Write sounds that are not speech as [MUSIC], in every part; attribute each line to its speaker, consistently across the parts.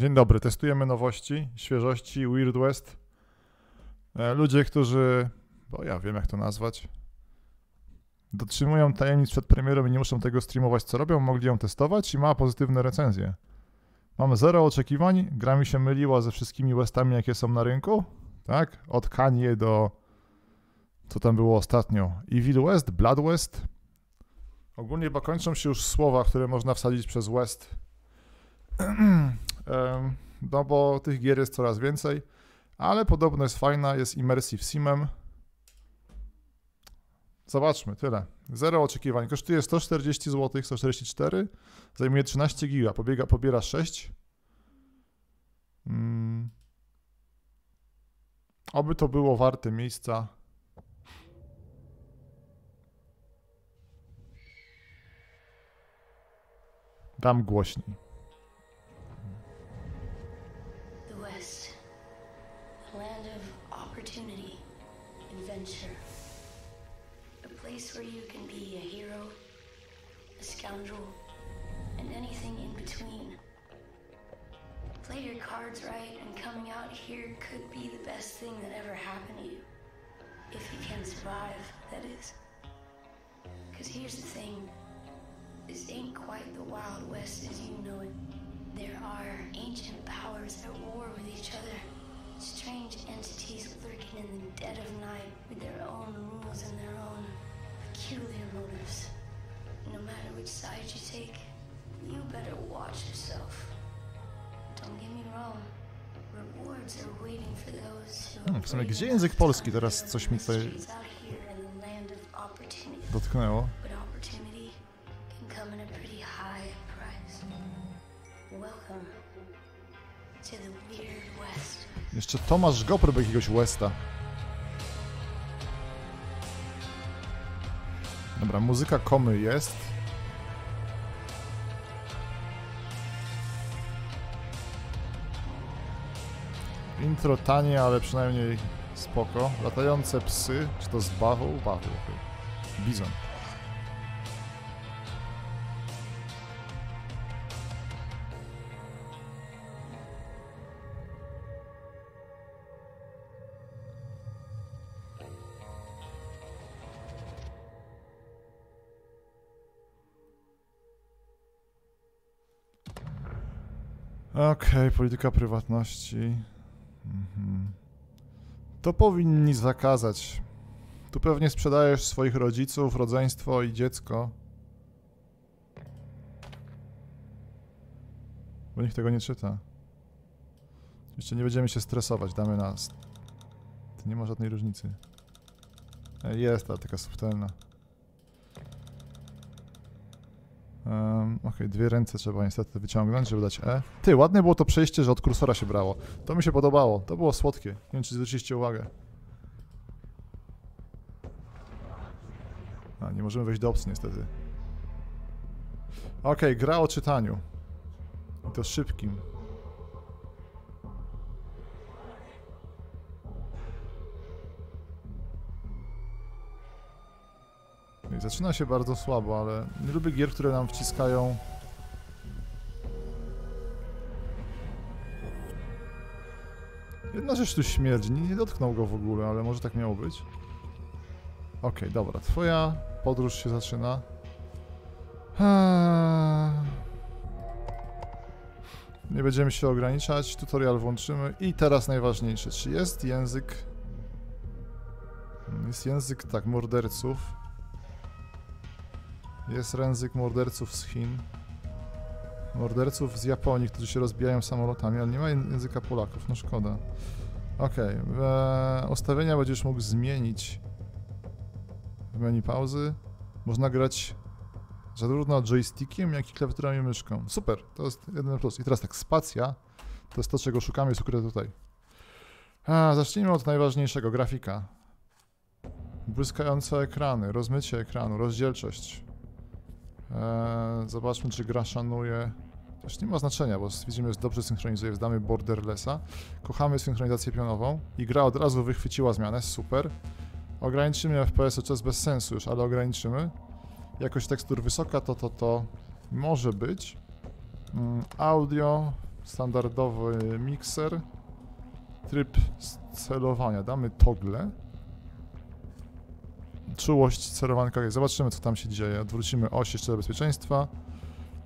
Speaker 1: Dzień dobry, testujemy nowości, świeżości, Weird West. E, Ludzie, którzy, bo ja wiem jak to nazwać, dotrzymują tajemnic przed premierą i nie muszą tego streamować co robią, mogli ją testować i ma pozytywne recenzje. Mam zero oczekiwań, gra mi się myliła ze wszystkimi Westami jakie są na rynku, tak? Od Kanye do, co tam było ostatnio, Evil West, Blood West. Ogólnie chyba kończą się już słowa, które można wsadzić przez West. [CLEARS THROAT] No bo tych gier jest coraz więcej, ale podobno jest fajna, jest Immersive Simem. Zobaczmy, tyle. Zero oczekiwań. Kosztuje 140 zł, 144. Zajmuje 13 giga, pobiega, pobiera 6. Mm. Oby to było warte miejsca. Dam głośniej.
Speaker 2: Right, and coming out here could be the best thing that ever happened to you. If you can survive, that is. Because here's the thing this ain't quite the Wild West as you know it. There are ancient powers at war with each other. Strange entities lurking in the dead of night with their own rules and their own peculiar motives. No matter which side you take, you better watch yourself.
Speaker 1: Hmm, w sumie gdzie język polski? Teraz coś mi tutaj dotknęło. Jeszcze Tomasz Gopr by jakiegoś Westa. Dobra, muzyka komy jest. Intro tanie, ale przynajmniej spoko. Latające psy, czy to z bawą? Bawą, okej. Bizon. Okej, polityka prywatności. Mhm. To powinni zakazać. Tu pewnie sprzedajesz swoich rodziców, rodzeństwo i dziecko. Bo nikt tego nie czyta. Oczywiście nie będziemy się stresować, damy nas. To nie ma żadnej różnicy. E, Jest, ale taka subtelna. Um, Okej, dwie ręce trzeba niestety wyciągnąć, żeby dać E. Ty, ładne było to przejście, że od kursora się brało. To mi się podobało. To było słodkie. Nie wiem, czy zwróciliście uwagę. A, nie możemy wejść do opcji niestety. Okej, gra o czytaniu. I to szybkim. Zaczyna się bardzo słabo, ale nie lubię gier, które nam wciskają. Jedna rzecz tu śmierdzi, nie, nie dotknął go w ogóle, ale może tak miało być. Okej, dobra, twoja podróż się zaczyna. Eee. Nie będziemy się ograniczać, tutorial włączymy i teraz najważniejsze, czy jest język... Jest język, tak, morderców. Jest język morderców z Chin. Morderców z Japonii, którzy się rozbijają samolotami, ale nie ma ję- języka Polaków, no szkoda. Okej, okay. ustawienia będziesz mógł zmienić w menu pauzy. Można grać zarówno joystickiem, jak i klawiaturą i myszką. Super, to jest jeden plus. I teraz tak, spacja to jest to, czego szukamy, jest ukryte tutaj. A, zacznijmy od najważniejszego, grafika. Błyskające ekrany, rozmycie ekranu, rozdzielczość. Eee, zobaczmy, czy gra szanuje. Też nie ma znaczenia, bo widzimy, że dobrze synchronizuje. Zdamy borderlessa. Kochamy synchronizację pionową i gra od razu wychwyciła zmianę. Super. Ograniczymy FPS, to jest bez sensu już, ale ograniczymy. Jakość tekstur wysoka, to, to, to może być. Mm, audio Standardowy mikser. Tryb celowania. Damy toggle. Czułość celowanka. jest. Zobaczymy, co tam się dzieje. Odwrócimy oś jeszcze do bezpieczeństwa.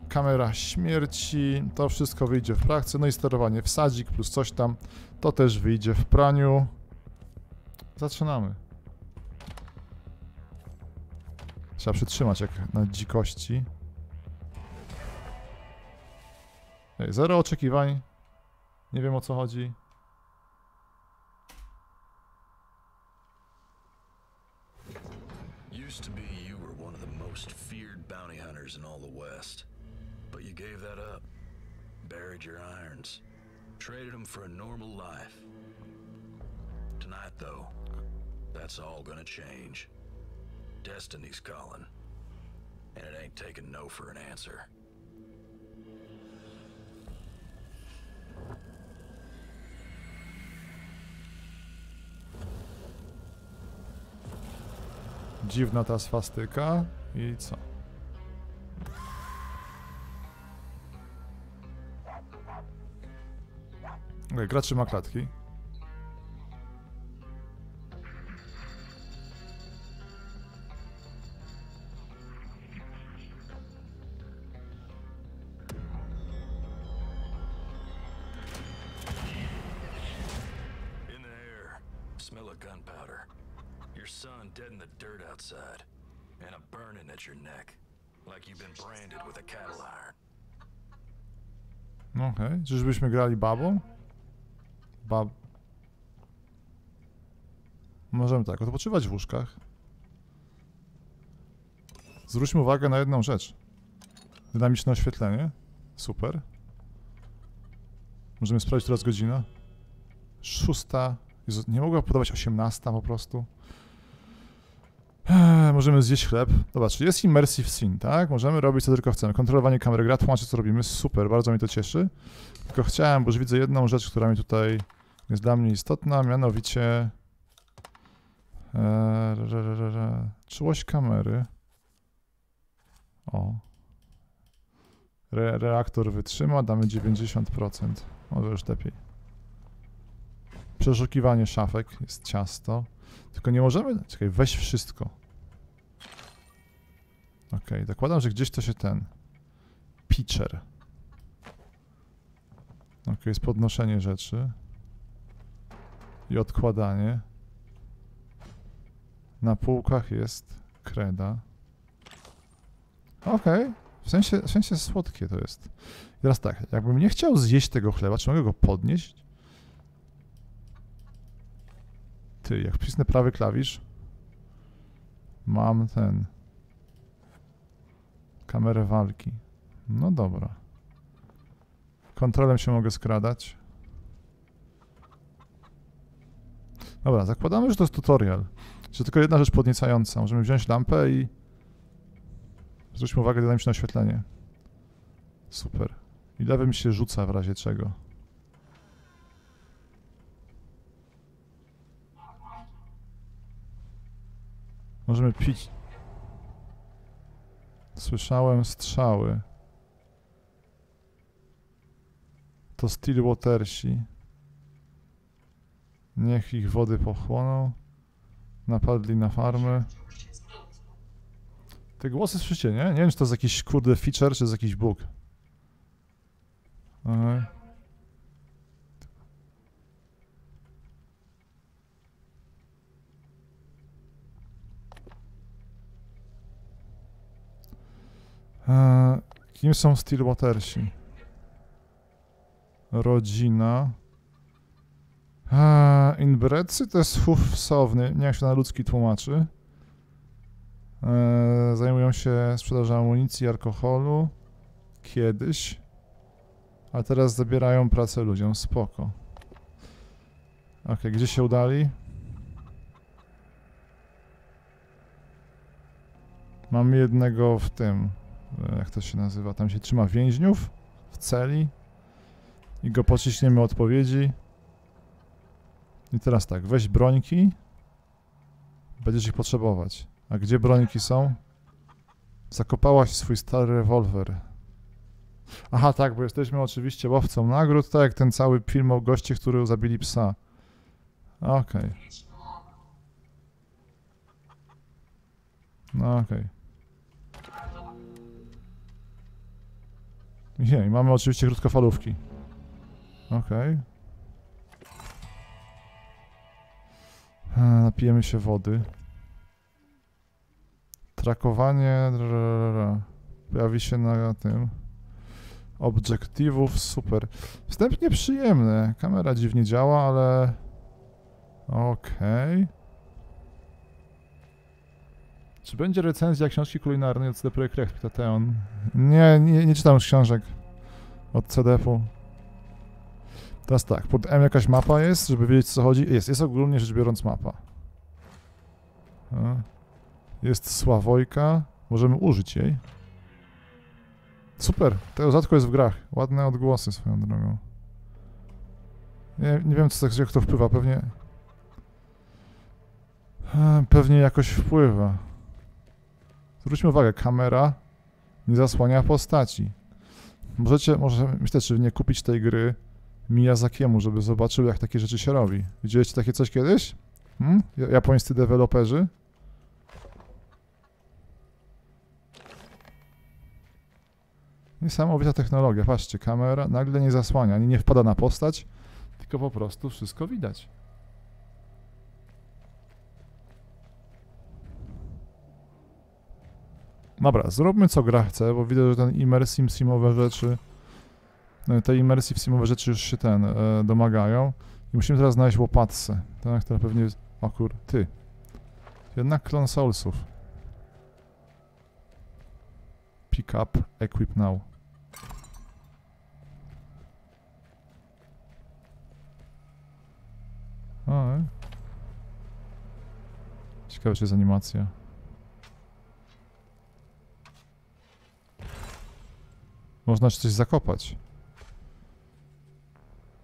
Speaker 1: Kamera śmierci. To wszystko wyjdzie w praktyce. No i sterowanie wsadzik plus coś tam. To też wyjdzie w praniu. Zaczynamy. Trzeba przytrzymać jak na dzikości. Ej, zero oczekiwań. Nie wiem o co chodzi.
Speaker 3: Buried your irons. Traded them for a normal life. Tonight, though, that's all gonna change. Destiny's calling. And it ain't taking no for an answer.
Speaker 1: Dziwna ta swastyka. I co?
Speaker 3: Iron.
Speaker 1: No Okej, czyżbyśmy grali babą? Możemy tak, odpoczywać w łóżkach. Zwróćmy uwagę na jedną rzecz. Dynamiczne oświetlenie. Super. Możemy sprawdzić teraz godzinę. Szósta. Jezu, nie mogła podawać osiemnasta po prostu. Eee, możemy zjeść chleb. Zobacz, jest immersive scene, tak? Możemy robić co tylko chcemy. Kontrolowanie kamery, gra tłumaczy co robimy. Super, bardzo mnie to cieszy. Tylko chciałem, bo już widzę jedną rzecz, która mi tutaj jest dla mnie istotna, mianowicie eee, czułość kamery. O. Re, reaktor wytrzyma, damy 90%. Może już lepiej. Przeszukiwanie szafek jest ciasto. Tylko nie możemy... Czekaj, weź wszystko. Okej, zakładam, że gdzieś to się ten... Pitcher. Ok, jest podnoszenie rzeczy. I odkładanie. Na półkach jest kreda. Okej, w, sensie, w sensie słodkie to jest. I teraz tak, jakbym nie chciał zjeść tego chleba, czy mogę go podnieść? Ty, jak wcisnę prawy klawisz, mam ten... Kamerę walki. No dobra. Kontrolem się mogę skradać. Dobra, zakładamy, że to jest tutorial. Że tylko jedna rzecz podniecająca. Możemy wziąć lampę i... Zwróćmy uwagę na dynamiczne oświetlenie. Super. I lewym się rzuca w razie czego. Możemy pić. Słyszałem strzały. To Stillwatersi. Niech ich wody pochłoną. Napadli na farmy. Te głosy słyszycie, nie? Nie wiem, czy to jest jakiś kurde feature, czy jest jakiś bug. Okej. Eee, kim są Stillwatersi? Rodzina. Eee, inbrecy to jest chów wsowny, nie jak się na ludzki tłumaczy. Eee, zajmują się sprzedażą amunicji i alkoholu. Kiedyś. A teraz zabierają pracę ludziom. Spoko. Okej, gdzie się udali? Mamy jednego w tym. E, Jak to się nazywa? Tam się trzyma więźniów w celi. I go pociśniemy odpowiedzi. I teraz tak, weź brońki. Będziesz ich potrzebować. A gdzie brońki są? Zakopałaś swój stary rewolwer. Aha, tak, bo jesteśmy oczywiście łowcą nagród, tak jak ten cały film o goście, który zabili psa. Okej. No okej. Nie, mamy oczywiście krótkofalówki. Okej. E, Napijemy się wody. Trakowanie pojawi się na tym. Obiektywów, super. Wstępnie przyjemne. Kamera dziwnie działa, ale... Okej. Czy będzie recenzja książki kulinarnej od CD Projekt Red Teon? Nie, nie, nie czytam już książek od CDF-u. Teraz tak, pod M jakaś mapa jest, żeby wiedzieć co chodzi. Jest, jest ogólnie rzecz biorąc mapa. Jest Sławojka. Możemy użyć jej. Super, to rzadko jest w grach. Ładne odgłosy swoją drogą. Nie, nie wiem, co tak, jak to wpływa. Pewnie... Pewnie jakoś wpływa. Zwróćmy uwagę, kamera nie zasłania postaci. Możecie, może myślę, czy nie kupić tej gry Miyazakiemu, żeby zobaczył, jak takie rzeczy się robi. Widzieliście takie coś kiedyś? Hmm? Ja- Japońscy deweloperzy? Niesamowita technologia. Patrzcie, kamera nagle nie zasłania, ani nie wpada na postać, tylko po prostu wszystko widać. Dobra, zróbmy co gra chce, bo widzę, że ten immersive simowe rzeczy, e, te immersive simowe rzeczy już się ten e, domagają. I musimy teraz znaleźć łopatce, tak, która pewnie. O kur... ty. Jednak klon Soulsów. Pick up, equip now. O. Ciekawe, czy jest animacja. Można coś zakopać.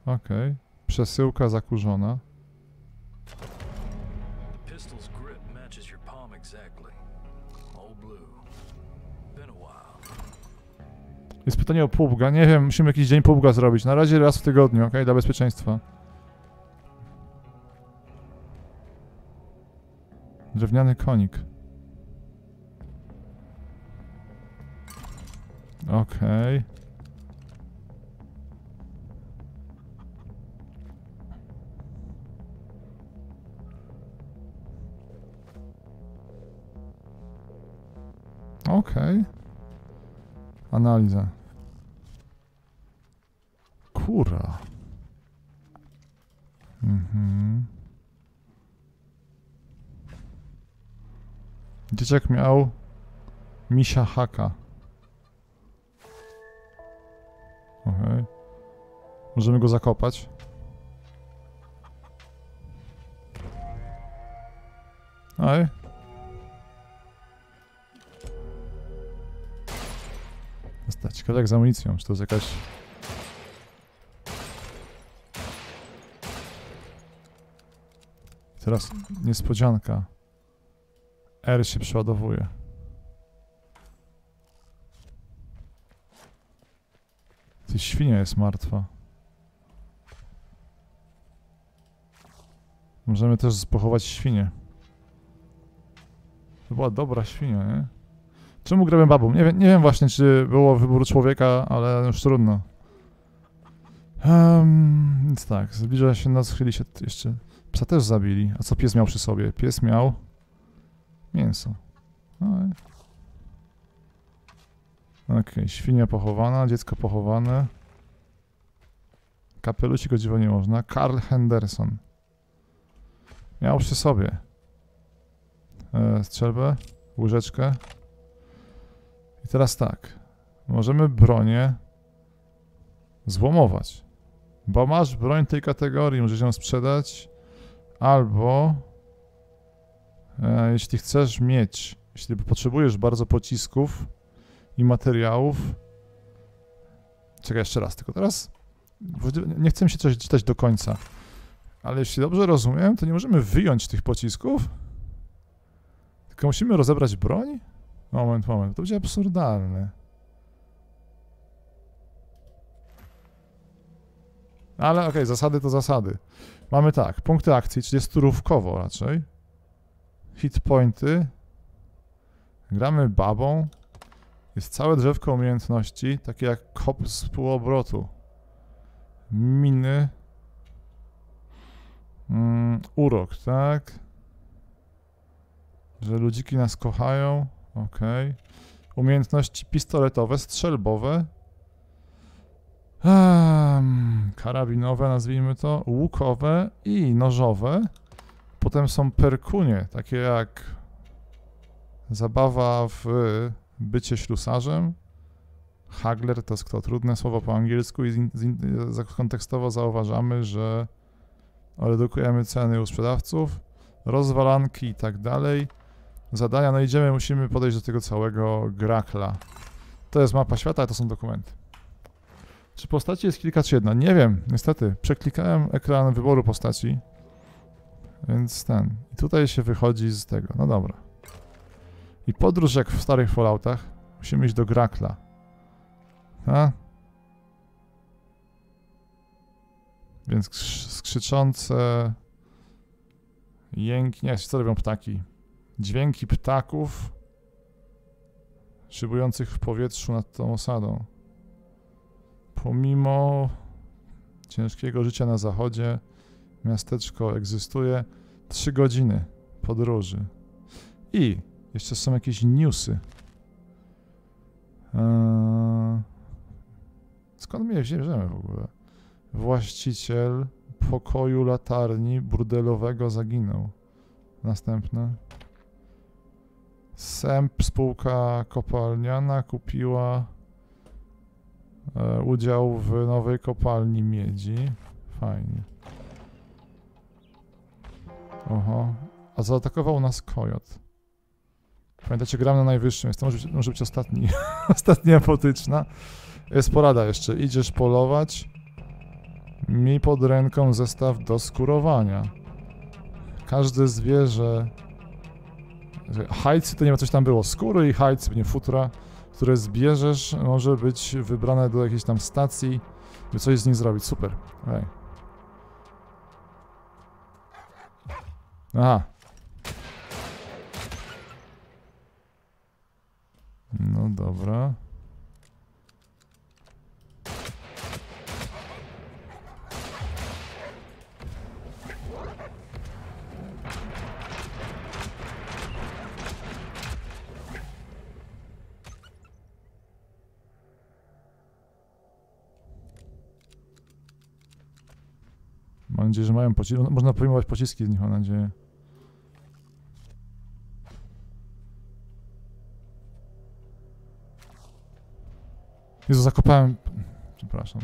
Speaker 1: Okej. Przesyłka zakurzona. Jest pytanie o płubga. Nie wiem, musimy jakiś dzień płubga zrobić. Na razie raz w tygodniu, okej? Dla bezpieczeństwa. Drewniany konik. Okej. Okej. Analiza. Kura. Mhm. Dzieciak miał misia haka. Okej. Możemy go zakopać. Oj. Zostać. Ciekawe z amunicją. Czy to jest jakaś... Teraz niespodzianka. R się przeładowuje. Ty świnia jest martwa. Możemy też pochować świnię. To była dobra świnia, nie? Czemu grałem babą? Nie wiem, nie wiem właśnie, czy było wybór człowieka, ale już trudno. Um, więc tak, zbliża się noc, chyli się jeszcze... Psa też zabili. A co pies miał przy sobie? Pies miał mięso. No Okej, świnia pochowana, dziecko pochowane. Kapelusik o dziwo nie można. Karl Henderson. Miał przy sobie e, strzelbę, łyżeczkę. I teraz tak. Możemy bronię złomować. Bo masz broń tej kategorii, możesz ją sprzedać. Albo e, jeśli chcesz mieć, jeśli potrzebujesz bardzo pocisków i materiałów. Czekaj jeszcze raz, tylko teraz nie chcę mi się coś czytać do końca. Ale jeśli dobrze rozumiem, to nie możemy wyjąć tych pocisków, tylko musimy rozebrać broń? Moment, moment, to będzie absurdalne. Ale okej, zasady to zasady. Mamy tak, punkty akcji, czyli jest raczej. Hit pointy. Gramy babą. Jest całe drzewko umiejętności, takie jak kop z półobrotu. Miny. Mm, urok, tak? Że ludziki nas kochają. Okej. Umiejętności pistoletowe, strzelbowe. Ehm, karabinowe, nazwijmy to, łukowe i nożowe. Potem są perkunie, takie jak zabawa w bycie ślusarzem. Hagler to jest kto trudne słowo po angielsku i zin, za- kontekstowo zauważamy, że redukujemy ceny u sprzedawców, rozwalanki i tak dalej. Zadania, no idziemy, musimy podejść do tego całego grakla. To jest mapa świata, to są dokumenty. Czy postaci jest kilka czy jedna? Nie wiem, niestety. Przeklikałem ekran wyboru postaci. Więc ten. I tutaj się wychodzi z tego. No dobra. I podróż jak w starych Falloutach. Musimy iść do Grakla. A? Więc krz- skrzyczące jęki... Nie, co robią ptaki? Dźwięki ptaków szybujących w powietrzu nad tą osadą. Pomimo ciężkiego życia na zachodzie, miasteczko egzystuje 3 godziny podróży. I jeszcze są jakieś newsy. Eee, skąd my je w ogóle? Właściciel pokoju latarni burdelowego zaginął. Następne. Sęp spółka kopalniana kupiła e, udział w nowej kopalni miedzi. Fajnie. Oho. A zaatakował nas kojot. Pamiętacie, gram na najwyższym, jest to może być, może być ostatni. [LAUGHS] Ostatnia apotyczna. Jest porada jeszcze. Idziesz polować. Miej pod ręką zestaw do skurowania. Każde zwierzę... Hajcy to nie ma coś tam było. Skóry i hajcy, nie futra, które zbierzesz, może być wybrane do jakiejś tam stacji, by coś z nich zrobić. Super. Okej. Aha. No dobra. Mam nadzieję, że mają pociski. Można pojmować pociski z nich, mam nadzieję. Jezu, zakopałem... Przepraszam.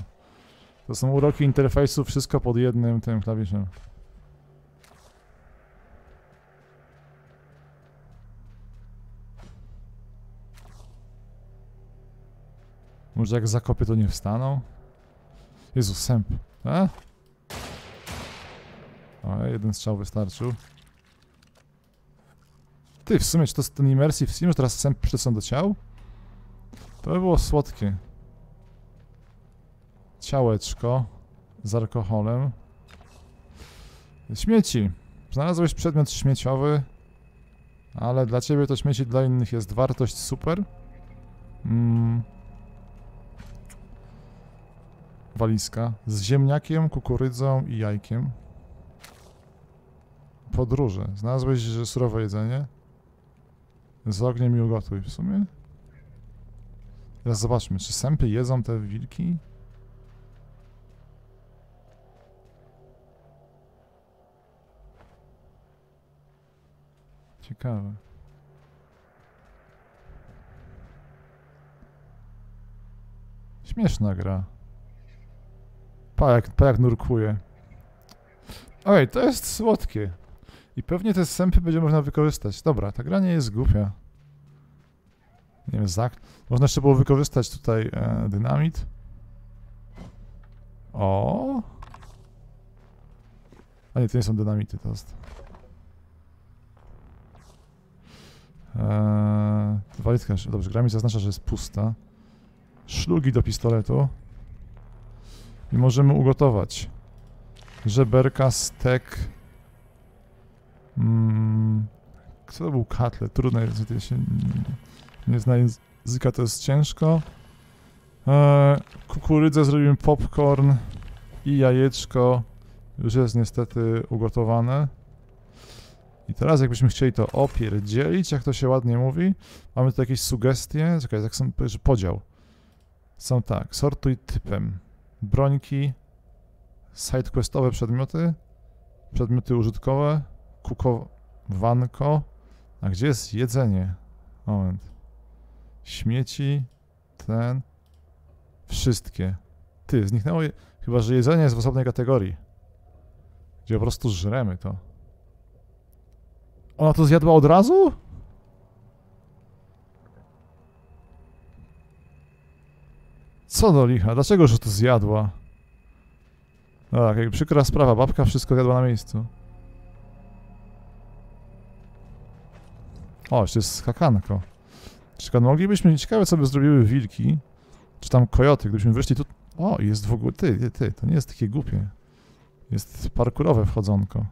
Speaker 1: To są uroki interfejsu, wszystko pod jednym tym klawiszem. Może jak zakopię, to nie wstaną? Jezu, sęp. A? O, jeden strzał wystarczył. Ty, w sumie, czy to jest ten Immersive Sim, że teraz sęp przylecą do ciał? To by było słodkie. Ciałeczko z alkoholem. Śmieci. Znalazłeś przedmiot śmieciowy, ale dla ciebie to śmieci, dla innych jest wartość super. Mm. Walizka z ziemniakiem, kukurydzą i jajkiem. Podróże. Znalazłeś surowe jedzenie? Z ogniem i ugotuj. W sumie? Teraz zobaczmy, czy sępy jedzą te wilki? Ciekawe. Śmieszna gra. Pa jak, pa jak nurkuje. Oj, to jest słodkie. I pewnie te sępy będzie można wykorzystać. Dobra, ta gra nie jest głupia. Nie wiem, zak... Można jeszcze było wykorzystać tutaj e, dynamit. O. A nie, to nie są dynamity, to jest... Eee, walizka, dobrze, gra mi zaznacza, że jest pusta. Szlugi do pistoletu. I możemy ugotować żeberka, stek. Mm, co to był katlet? Trudno jest, się nie zna języka, to jest ciężko. E, kukurydzę zrobimy popcorn i jajeczko. Już jest niestety ugotowane. I teraz jakbyśmy chcieli to opierdzielić, jak to się ładnie mówi, mamy tu jakieś sugestie, czekaj, jak są, podział. Są tak, sortuj typem. Brońki, sidequestowe przedmioty, przedmioty użytkowe, kukowanko. A gdzie jest jedzenie? Moment. Śmieci, ten, wszystkie. Ty, zniknęło, je... chyba że jedzenie jest w osobnej kategorii. Gdzie po prostu żremy to. Ona to zjadła od razu? Co do licha? Dlaczego już to zjadła? No tak, jak przykra sprawa, babka wszystko zjadła na miejscu. O, jeszcze jest skakanko. Czekaj, no moglibyśmy, ciekawe co by zrobiły wilki, czy tam kojoty, gdybyśmy wyszli tu... O, jest w ogóle, ty, ty, ty, to nie jest takie głupie. Jest parkurowe wchodzonko.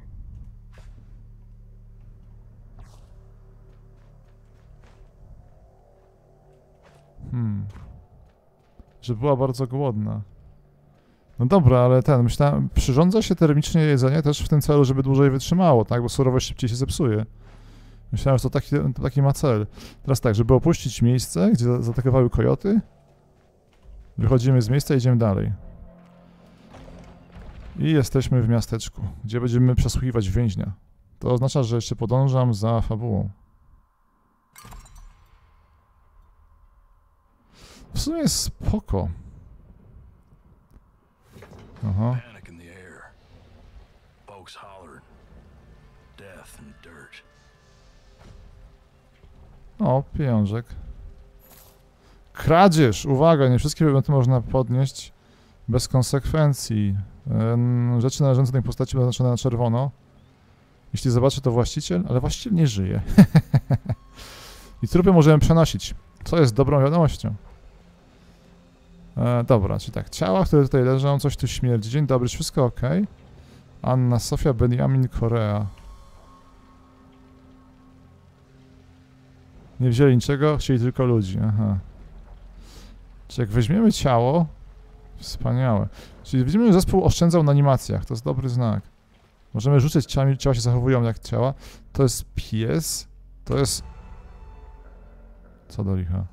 Speaker 1: Hmm. Że była bardzo głodna. No dobra, ale ten, myślałem, przyrządza się termicznie jedzenie też w tym celu, żeby dłużej wytrzymało, tak, bo surowość szybciej się zepsuje. Myślałem, że to taki, to taki ma cel. Teraz tak, żeby opuścić miejsce, gdzie zaatakowały kojoty, wychodzimy z miejsca i idziemy dalej. I jesteśmy w miasteczku, gdzie będziemy przesłuchiwać więźnia. To oznacza, że jeszcze podążam za fabułą. W sumie jest spoko. Aha. O, pieniążek. Kradzież! Uwaga, nie wszystkie elementy można podnieść bez konsekwencji. Rzeczy należące do tej postaci będą oznaczone na czerwono. Jeśli zobaczy to właściciel, ale właściciel nie żyje. [LAUGHS] I trupy możemy przenosić, co jest dobrą wiadomością. E, dobra, czyli tak, ciała, które tutaj leżą, coś tu śmierdzi. Dzień dobry, wszystko ok? Anna Sofia Benjamin Korea. Nie wzięli niczego, chcieli tylko ludzi, aha. Czyli jak weźmiemy ciało, wspaniałe. Czyli widzimy, że zespół oszczędzał na animacjach, to jest dobry znak. Możemy rzucać ciałami, ciała się zachowują jak ciała. To jest pies, to jest... Co do licha?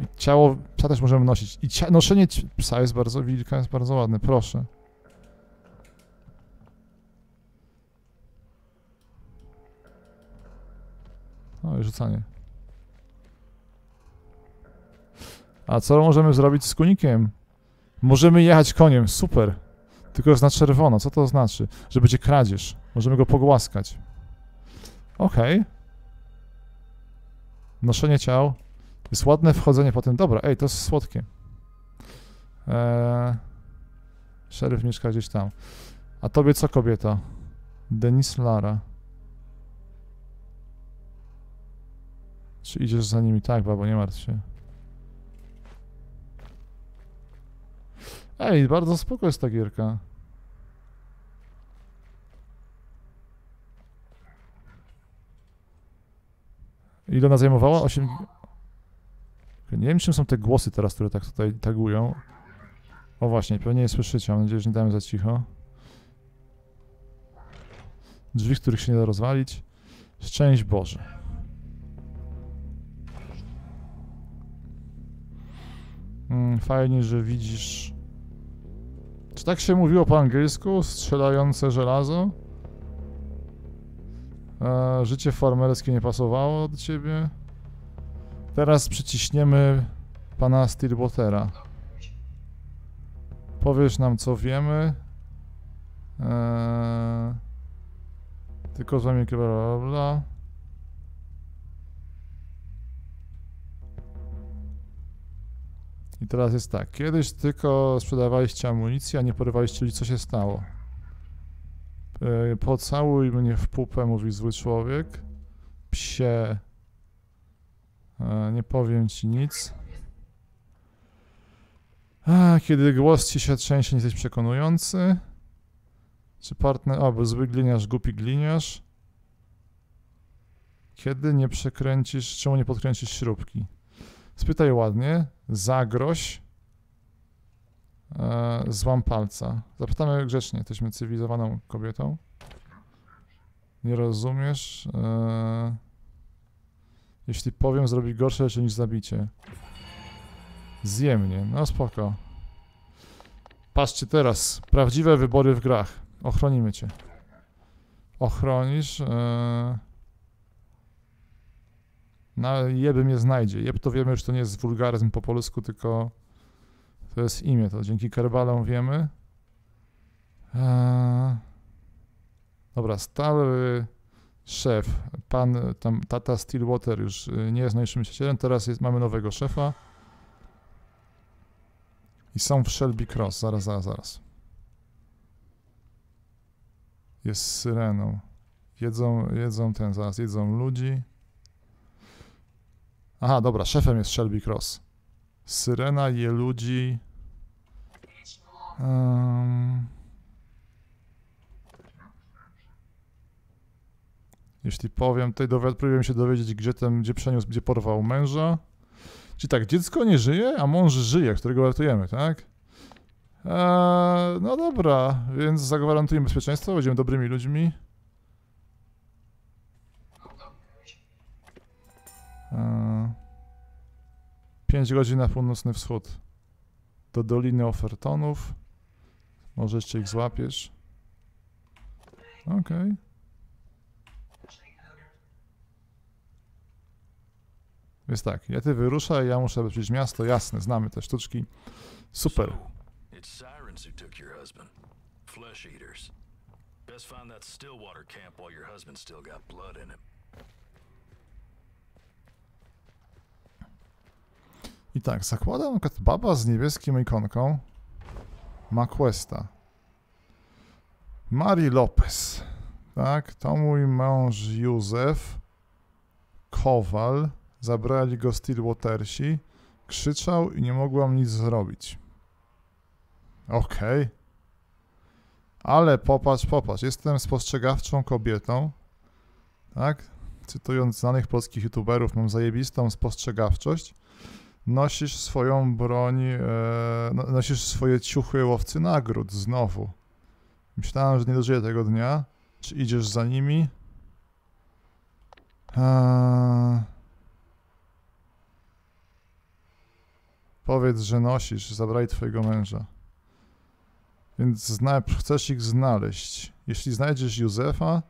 Speaker 1: I ciało psa też możemy nosić. I cia- noszenie psa jest bardzo, wilka jest bardzo ładne, proszę. No i rzucanie. A co możemy zrobić z konikiem? Możemy jechać koniem, super. Tylko jest na czerwono, co to znaczy? Że będzie kradzież. Możemy go pogłaskać. Okej. Noszenie ciał. Jest ładne wchodzenie po tym. Dobra, ej, to jest słodkie. Eee, szeryf mieszka gdzieś tam. A tobie co kobieta? Denis Lara. Czy idziesz za nimi? Tak, babo, nie martw się. Ej, bardzo spoko jest ta gierka. Ile ona zajmowała? 8... Nie wiem, czym są te głosy teraz, które tak tutaj tagują. O właśnie, pewnie je słyszycie, mam nadzieję, że nie dałem za cicho. Drzwi, których się nie da rozwalić. Szczęść Boże. Mm, fajnie, że widzisz... Czy tak się mówiło po angielsku? Strzelające żelazo? E, życie farmerskie nie pasowało do ciebie? Teraz przyciśniemy pana Stillwatera. Powiesz nam, co wiemy. Eee, tylko z wami bla bla bla. I teraz jest tak. Kiedyś tylko sprzedawaliście amunicję, a nie porywaliście ludzi. Co się stało? Eee, pocałuj mnie w pupę, mówi zły człowiek. Psie. E, nie powiem ci nic. A, kiedy głos ci się trzęsie, nie jesteś przekonujący. Czy partner... O, bo zły gliniarz, głupi gliniarz. Kiedy nie przekręcisz... Czemu nie podkręcisz śrubki? Spytaj ładnie. Zagroź. E, złam palca. Zapytamy grzecznie. Jesteśmy cywilizowaną kobietą. Nie rozumiesz? E, jeśli powiem, zrobi gorsze rzeczy niż zabicie. Zje mnie. No spoko. Patrzcie teraz. Prawdziwe wybory w grach. Ochronimy cię. Ochronisz. E, na jeby mnie znajdzie. Jeb to wiemy, że to nie jest wulgaryzm po polsku, tylko to jest imię. To dzięki kerbalom wiemy. Eee... Dobra, stały szef, pan tam, tata Stillwater już y, nie jest najlepszym myślicielem, teraz jest, mamy nowego szefa. I są w Shelby Cross, zaraz, zaraz, zaraz. Jest syreną. Jedzą, jedzą ten, zaraz, jedzą ludzi. Aha, dobra, szefem jest Shelby Cross. Syrena je ludzi. Um, jeśli powiem, tutaj próbuję się dowiedzieć, gdzie ten, gdzie przeniósł, gdzie porwał męża. Czyli tak, dziecko nie żyje, a mąż żyje, którego ratujemy, tak? Eee, no dobra, więc zagwarantujemy bezpieczeństwo, będziemy dobrymi ludźmi. Eee, 5 godzin na północny wschód. Do Doliny Ofertonów. Może jeszcze ich złapiesz. Okej. Okay. Więc tak, ja ty wyruszaj, ja muszę przejść miasto, jasne, znamy te sztuczki. Super. I tak, zakładam na baba z niebieskim ikonką ma questa. Mari Lopez. Tak, to mój mąż Józef Kowal. Zabrali go Stillwatersi. Krzyczał i nie mogłam nic zrobić. Okej. Okay. Ale popatrz, popatrz. Jestem spostrzegawczą kobietą. Tak? Cytując znanych polskich youtuberów, mam zajebistą spostrzegawczość. Nosisz swoją broń, e, no, nosisz swoje ciuchy łowcy nagród znowu. Myślałem, że nie dożyję tego dnia. Czy idziesz za nimi? Eee... Powiedz, że nosisz, zabraj twojego męża. Więc zna, chcesz ich znaleźć. Jeśli znajdziesz Józefa,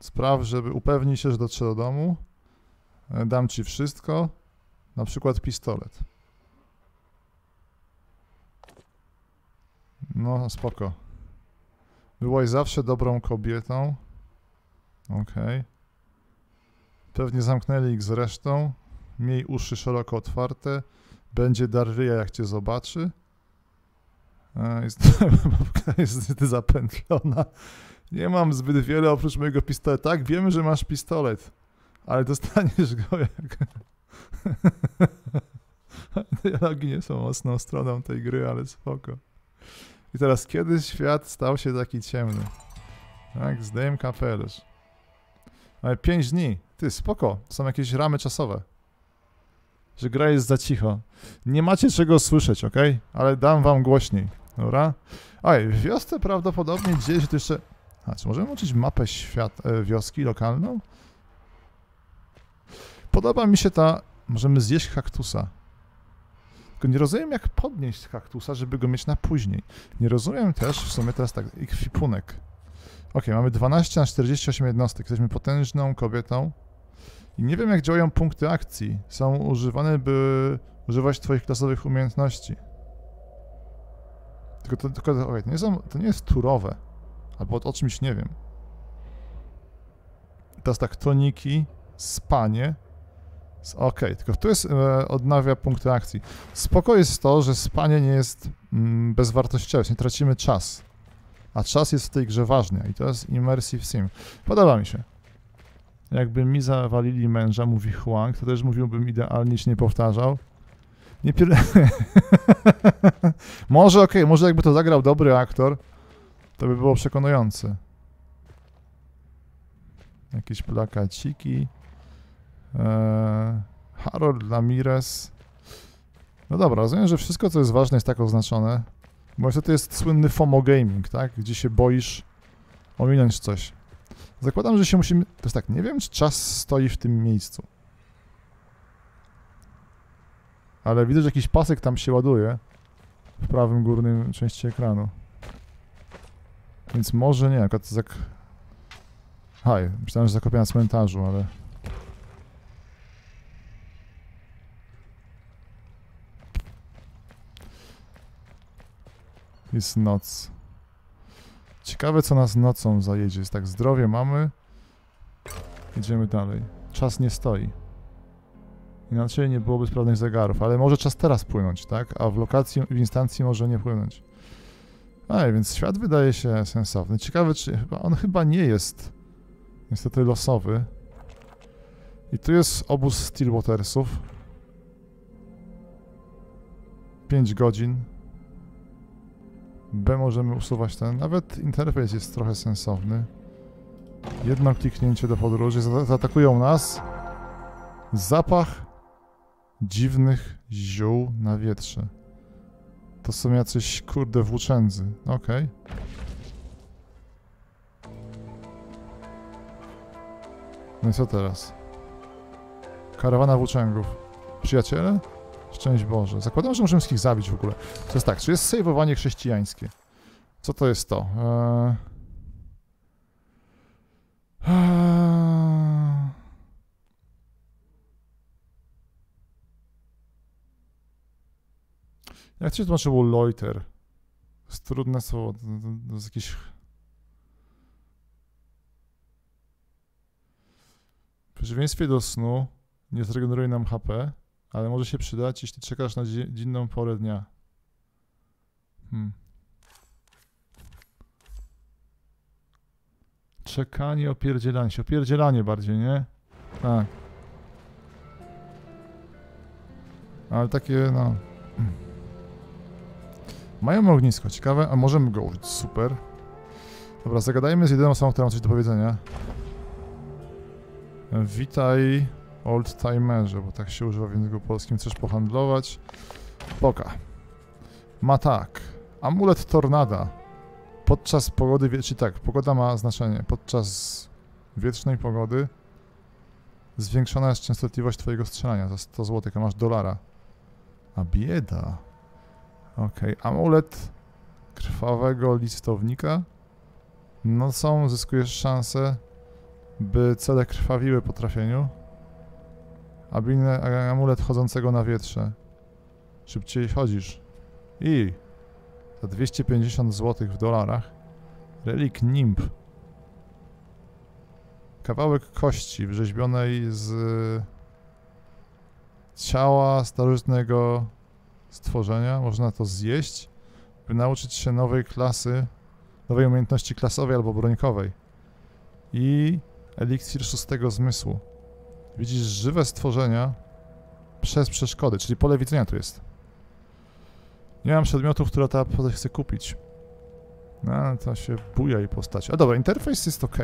Speaker 1: spraw, żeby upewnić się, że dotrze do domu. E, dam ci wszystko, na przykład pistolet. No, spoko. Byłaś zawsze dobrą kobietą. Okej. Okay. Pewnie zamknęli ich z resztą. Miej uszy szeroko otwarte. Będzie Darryja, jak cię zobaczy. Jest, [LAUGHS] jest zapętlona. Nie mam zbyt wiele oprócz mojego pistoletu. Tak, wiemy, że masz pistolet, ale dostaniesz go [LAUGHS] jak... [LAUGHS] Dialogi nie są mocną stroną tej gry, ale spoko. I teraz, kiedy świat stał się taki ciemny? Tak, zdejm kapelusz. Ale 5 dni. Ty, spoko. Są jakieś ramy czasowe że gra jest za cicho. Nie macie czego słyszeć, ok? Ale dam wam głośniej, dobra? Oj, w wiosce prawdopodobnie dzieje się to jeszcze... A, czy możemy uczyć mapę świat, e, wioski lokalną? Podoba mi się ta... Możemy zjeść kaktusa. Tylko nie rozumiem, jak podnieść kaktusa, żeby go mieć na później. Nie rozumiem też, w sumie teraz tak, ekwipunek. Ok, mamy 12 na 48 jednostek. Jesteśmy potężną kobietą. I nie wiem, jak działają punkty akcji. Są używane, by używać twoich klasowych umiejętności. Tylko to, tylko, okay, to, nie, są, to nie jest turowe. Albo o czymś nie wiem. Teraz tak, toniki, spanie. Ok, tylko tu jest, e, odnawia punkty akcji. Spoko jest to, że spanie nie jest mm, bezwartościowe, nie tracimy czas. A czas jest w tej grze ważny i to jest Immersive Sim. Podoba mi się. Jakby mi zawalili męża, mówi Huang, to też mówiłbym idealnie, się nie powtarzał. Nie pier... [LAUGHS] może okej, może jakby to zagrał dobry aktor, to by było przekonujące. Jakieś plakaciki. Eee, Harold Ramirez. No dobra, rozumiem, że wszystko, co jest ważne, jest tak oznaczone. Bo to jest słynny FOMO gaming, tak? Gdzie się boisz ominąć coś. Zakładam, że się musimy... To jest tak, nie wiem, czy czas stoi w tym miejscu. Ale widzę, że jakiś pasek tam się ładuje w prawym górnym części ekranu. Więc może nie, akurat zak... Haj, myślałem, że zakopię na cmentarzu, ale... Jest noc. Ciekawe, co nas nocą zajedzie. Jest tak, zdrowie mamy. Idziemy dalej. Czas nie stoi. Inaczej nie byłoby sprawnych zegarów, ale może czas teraz płynąć, tak? A w lokacji, w instancji może nie płynąć. Ej, więc świat wydaje się sensowny. Ciekawe, czy chyba, on chyba nie jest niestety losowy. I tu jest obóz Stillwatersów. 5 godzin. B możemy usuwać ten. Nawet interfejs jest trochę sensowny. Jedno kliknięcie do podróży. Zaatakują nas. Zapach dziwnych ziół na wietrze. To są jacyś, kurde, włóczędzy. Okej. Okay. No i co teraz? Karawana włóczęgów. Przyjaciele? Szczęść Boże. Zakładam, że możemy wszystkich zabić w ogóle. To jest tak, czy jest sejwowanie chrześcijańskie? Co to jest to? Eee... Eee... Jak to się tłumaczyło loiter? Jest trudne słowo. To jest jakieś... W przeciwieństwie do snu nie zregeneruje nam HP, ale może się przydać, jeśli czekasz na dzienną porę dnia. Hmm. Czekanie, opierdzielanie się. Opierdzielanie bardziej, nie? Tak. Ale takie, no... [CLEARS THROAT] Mają ognisko, ciekawe, a możemy go użyć, super. Dobra, zagadajmy z jedyną osobą, która ma coś do powiedzenia. Witaj, old timerze, bo tak się używa w języku polskim. Chcesz pohandlować? Poka. Ma tak. Amulet tornada. Podczas pogody wietrznej, tak, pogoda ma znaczenie. Podczas wietrznej pogody zwiększona jest częstotliwość twojego strzelania za 100 zł, a masz dolara. A bieda. Ok, amulet krwawego listownika. No są, zyskujesz szansę, by cele krwawiły po trafieniu. Abilny amulet chodzącego na wietrze. Szybciej chodzisz. I za 250 zł w dolarach. Relik Nimb. Kawałek kości wrzeźbionej z ciała starożytnego stworzenia. Można to zjeść, by nauczyć się nowej klasy, nowej umiejętności klasowej albo brońkowej. I eliksir szóstego zmysłu. Widzisz żywe stworzenia przez przeszkody, czyli pole widzenia tu jest. Nie mam przedmiotów, które ta postać chce kupić. No, to się buja i postać. A dobra, interfejs jest ok.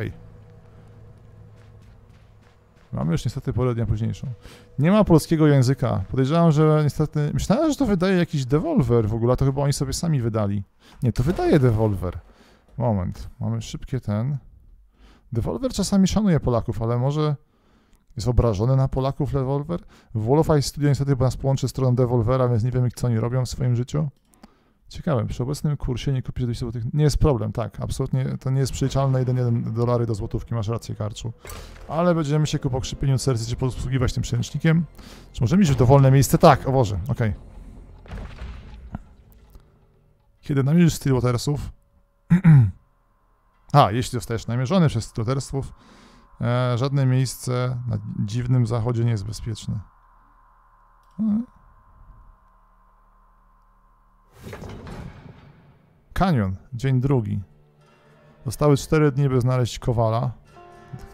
Speaker 1: Mamy już niestety porę dnia późniejszą. Nie ma polskiego języka. Podejrzewam, że niestety... Myślałem, że to wydaje jakiś Devolver w ogóle, to chyba oni sobie sami wydali. Nie, to wydaje Devolver. Moment, mamy szybkie ten. Devolver czasami szanuje Polaków, ale może jest obrażony na Polaków Devolver? Wolofy Studio niestety nas połączy stroną Devolvera, więc nie wiem, co oni robią w swoim życiu. Ciekawe, przy obecnym kursie nie kupić 200 zł. Nie jest problem, tak, absolutnie to nie jest przeliczalne 1,1 dolary do złotówki, masz rację, Karczu. Ale będziemy się ku pokrzypieniu serca czy posługiwać tym przeręcznikiem. Czy możemy iść w dowolne miejsce? Tak, o Boże, okej. Okay. Kiedy namierzysz Stillwatersów... [CLEARS THROAT] A, jeśli zostajesz namierzony przez Stillwatersów, e, żadne miejsce na dziwnym zachodzie nie jest bezpieczne. E. Kanion, dzień drugi. Zostały 4 dni, by znaleźć Kowala.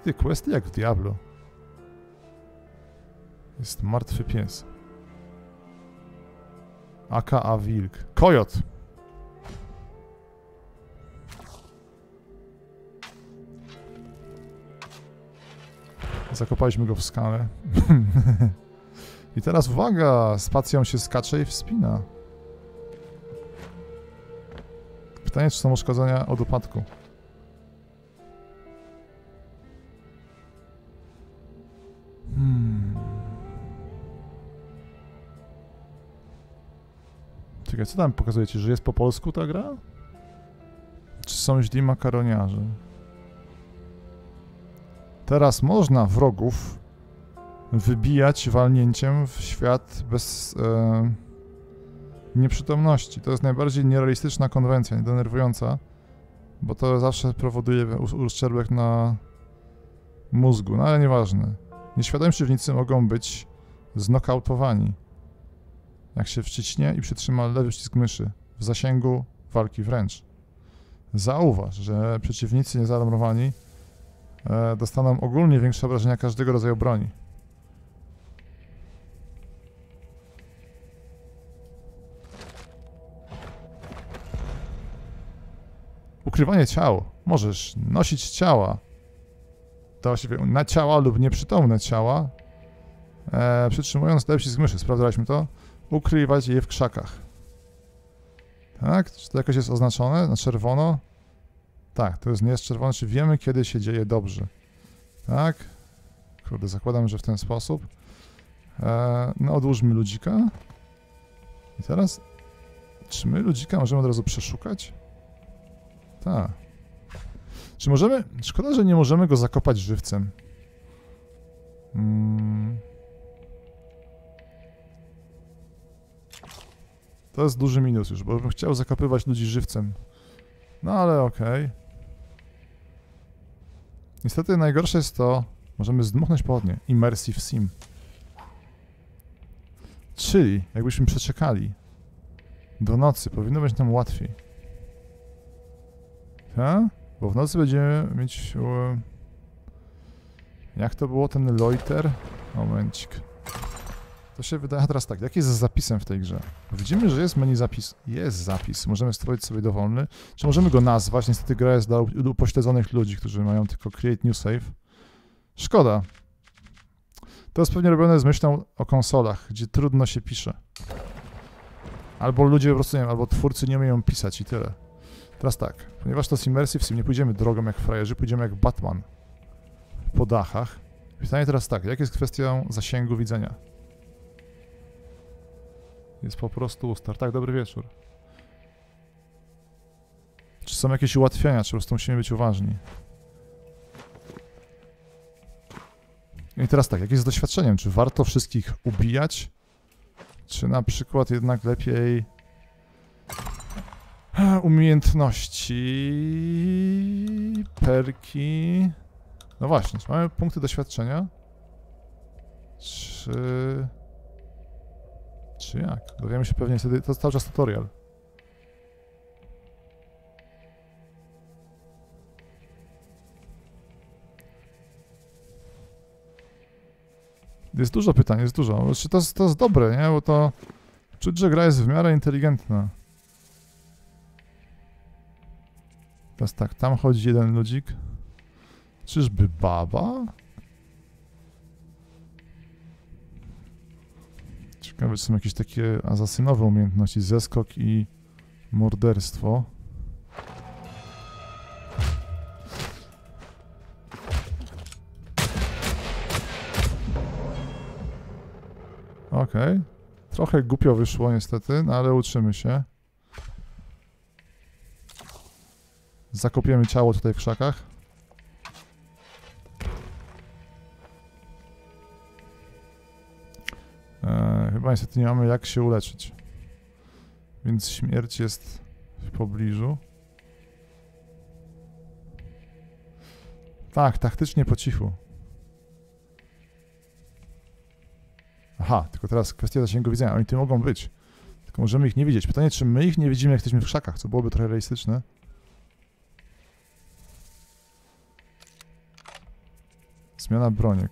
Speaker 1: Ty, questy jak w Diablo. Jest martwy pies. AKA Wilk. Kojot! Zakopaliśmy go w skale. [LAUGHS] I teraz uwaga! Spacją się skacze i wspina. Pytanie, czy są uszkodzenia od upadku. Hmm. Czekaj, co tam pokazujecie, że jest po polsku ta gra? Czy są źli makaroniarze? Teraz można wrogów wybijać walnięciem w świat bez e, nieprzytomności. To jest najbardziej nierealistyczna konwencja, niedenerwująca, bo to zawsze powoduje uszczerbek na mózgu, no ale nieważne. Nieświadomi przeciwnicy mogą być znokautowani, jak się wciśnie i przytrzyma lewy przycisk myszy w zasięgu walki wręcz. Zauważ, że przeciwnicy niezalarmowani dostaną ogólnie większe obrażenia każdego rodzaju broni. Ukrywanie ciał. Możesz nosić ciała. To na ciała lub nieprzytomne ciała, e, przytrzymując lewy przycisk myszy. Sprawdzaliśmy to. Ukrywać je w krzakach. Tak? Czy to jakoś jest oznaczone na czerwono? Tak, to jest nie jest czerwone, czy wiemy, kiedy się dzieje dobrze. Tak? Kurde, zakładam, że w ten sposób. E, no, odłóżmy ludzika. I teraz, czy my ludzika możemy od razu przeszukać? Tak. Czy możemy... Szkoda, że nie możemy go zakopać żywcem. Mm. To jest duży minus już, bo bym chciał zakopywać ludzi żywcem. No ale okej. Niestety najgorsze jest to, możemy zdmuchnąć pochodnie. Immersive Sim. Czyli, jakbyśmy przeczekali do nocy, powinno być nam łatwiej. Tak? Bo w nocy będziemy mieć... e, Jak to było ten loiter? Momencik. To się wydaje a teraz tak, jak jest z zapisem w tej grze? Widzimy, że jest menu zapis. Jest zapis. Możemy stworzyć sobie dowolny. Czy możemy go nazwać? Niestety gra jest dla upośledzonych ludzi, którzy mają tylko create new save. Szkoda. To jest pewnie robione z myślą o konsolach, gdzie trudno się pisze. Albo ludzie po prostu, nie wiem, albo twórcy nie umieją pisać i tyle. Teraz tak, ponieważ to jest immersive sim, nie pójdziemy drogą jak frajerzy, pójdziemy jak Batman po dachach. Pytanie teraz tak, jak jest kwestią zasięgu widzenia? Jest po prostu start. Tak, dobry wieczór. Czy są jakieś ułatwienia, czy po prostu musimy być uważni? I teraz tak, jak jest z doświadczeniem? Czy warto wszystkich ubijać? Czy na przykład jednak lepiej umiejętności, perki. No właśnie, czy mamy punkty doświadczenia? Czy... Czy jak? Dowiemy się pewnie wtedy, to jest cały czas tutorial. Jest dużo pytań, jest dużo. Czy to, to jest dobre, nie? Bo to czuć, że gra jest w miarę inteligentna. Teraz tak, tam chodzi jeden ludzik. Czyżby baba? Ciekawe, czy są jakieś takie asasynowe umiejętności, zeskok i morderstwo. Okej. Trochę głupio wyszło niestety, no ale utrzymy się. Zakopiemy ciało tutaj w krzakach. Chyba niestety nie mamy jak się uleczyć. Więc śmierć jest w pobliżu. Tak, taktycznie po cichu. Aha, tylko teraz kwestia zasięgu widzenia. Oni tu mogą być. Tylko możemy ich nie widzieć. Pytanie, czy my ich nie widzimy, jak jesteśmy w krzakach, co byłoby trochę realistyczne. Zmiana broniek.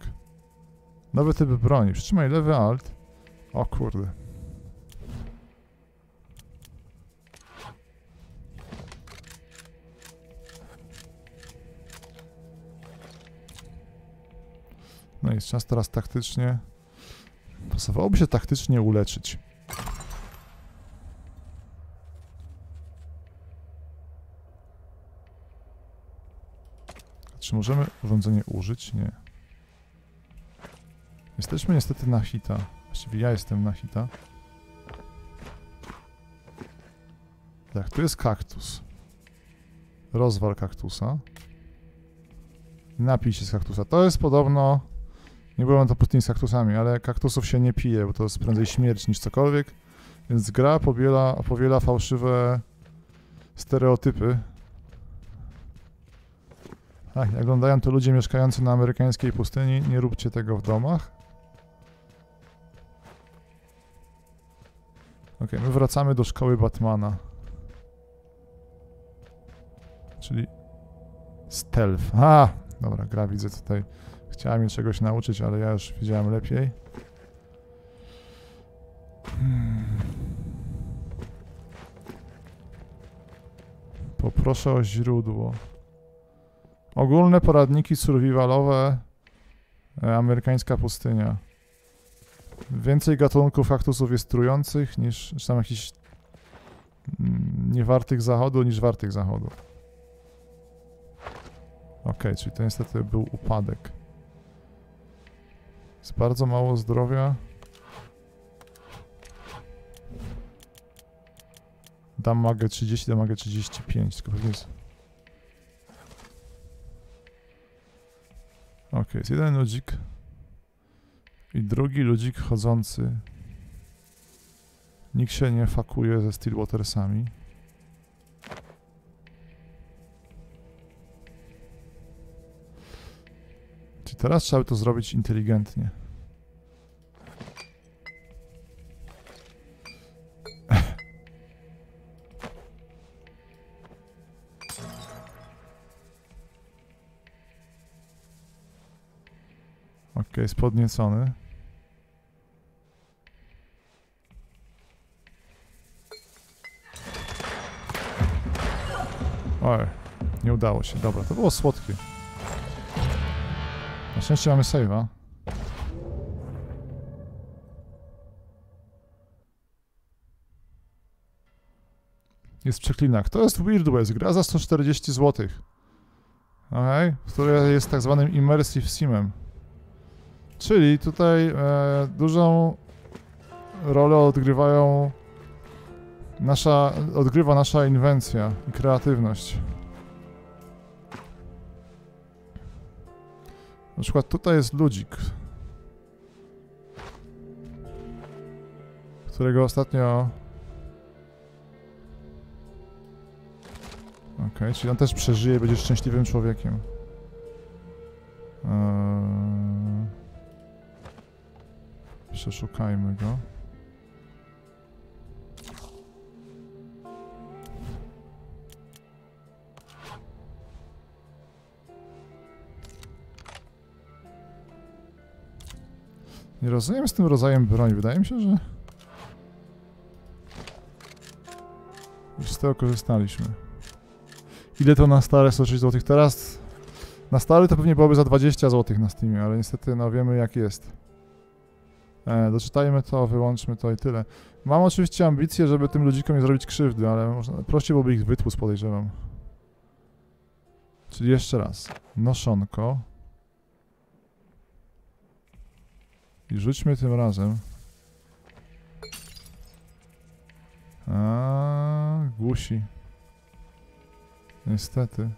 Speaker 1: Nowy typ broni. Przytrzymaj lewy alt. O kurde. No i czas teraz taktycznie. Pasowałoby się taktycznie uleczyć. Czy możemy urządzenie użyć? Nie. Jesteśmy niestety na hita. Właściwie ja jestem na hita. Tak, tu jest kaktus. Rozwal kaktusa. Napij się z kaktusa. To jest podobno... Nie byłem to pustyni z kaktusami, ale kaktusów się nie pije, bo to jest prędzej śmierć niż cokolwiek. Więc gra powiela, fałszywe stereotypy. Tak, jak oglądają to ludzie mieszkający na amerykańskiej pustyni, nie róbcie tego w domach. Ok, my wracamy do szkoły Batmana. Czyli stealth. A, dobra, gra widzę tutaj. Chciała mnie czegoś nauczyć, ale ja już wiedziałem lepiej. Hmm. Poproszę o źródło. Ogólne poradniki survivalowe e, amerykańska pustynia. Więcej gatunków kaktusów jest trujących niż, czy tam jakichś mm, niewartych zachodu niż wartych zachodu. Ok, czyli to niestety był upadek. Jest bardzo mało zdrowia. Damage 30, damage 35, tylko pewnie jest... Ok, jest jeden ludzik. I drugi ludzik chodzący. Nikt się nie fakuje ze Stillwatersami. Czyli teraz trzeba by to zrobić inteligentnie. [LAUGHS] Ok, jest podniecony. Oj, nie udało się. Dobra, to było słodkie. Na szczęście mamy save'a. Jest przeklinak. To jest Weird West. Gra za 140 zł. Okej, która jest tak zwanym Immersive Simem. Czyli tutaj e, dużą rolę odgrywają nasza, odgrywa nasza inwencja i kreatywność. Na przykład tutaj jest ludzik, którego ostatnio... Ok, czyli on też przeżyje, będzie szczęśliwym człowiekiem. Eee... Przeszukajmy go. Nie rozumiem z tym rodzajem broni. Wydaje mi się, że... Już z tego korzystaliśmy. Ile to na stare 106 zł? Teraz na stary to pewnie byłoby za 20 zł na Steamie, ale niestety no wiemy jak jest. E, doczytajmy to, wyłączmy to i tyle. Mam oczywiście ambicje, żeby tym ludzikom nie zrobić krzywdy, ale można, prościej byłoby ich wytłuc, podejrzewam. Czyli jeszcze raz. Noszonko. I rzućmy tym razem. A, głusi. Niestety.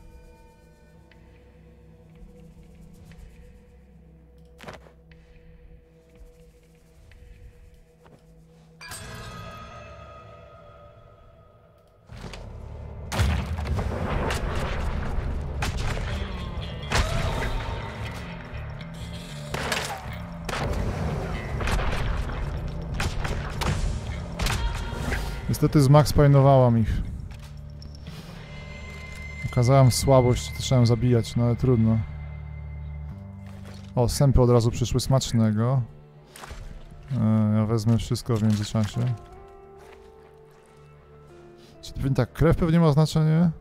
Speaker 1: Niestety z Max painowałam ich. Okazałam słabość, zacząłem zabijać, no ale trudno. O, sępy od razu przyszły smacznego. E, ja wezmę wszystko w międzyczasie. Czy pewnie tak, krew pewnie ma znaczenie?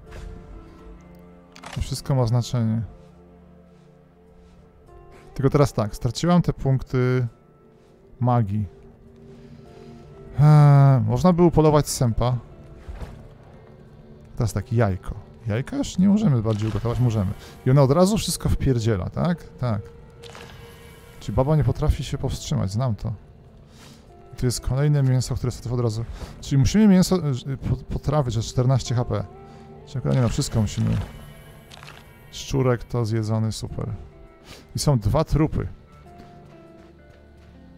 Speaker 1: Wszystko ma znaczenie. Tylko teraz tak, straciłam te punkty magii. Eee, można było polować sępa. Teraz tak, jajko. Jajka już nie możemy bardziej ugotować, możemy. I ona od razu wszystko wpierdziela, tak? Tak. Czyli baba nie potrafi się powstrzymać, znam to. Tu jest kolejne mięso, które sobie od razu... Czyli musimy mięso y, po- potrawić za 14 HP. Czyli nie no, wszystko musimy. Szczurek to zjedzony, super. I są dwa trupy.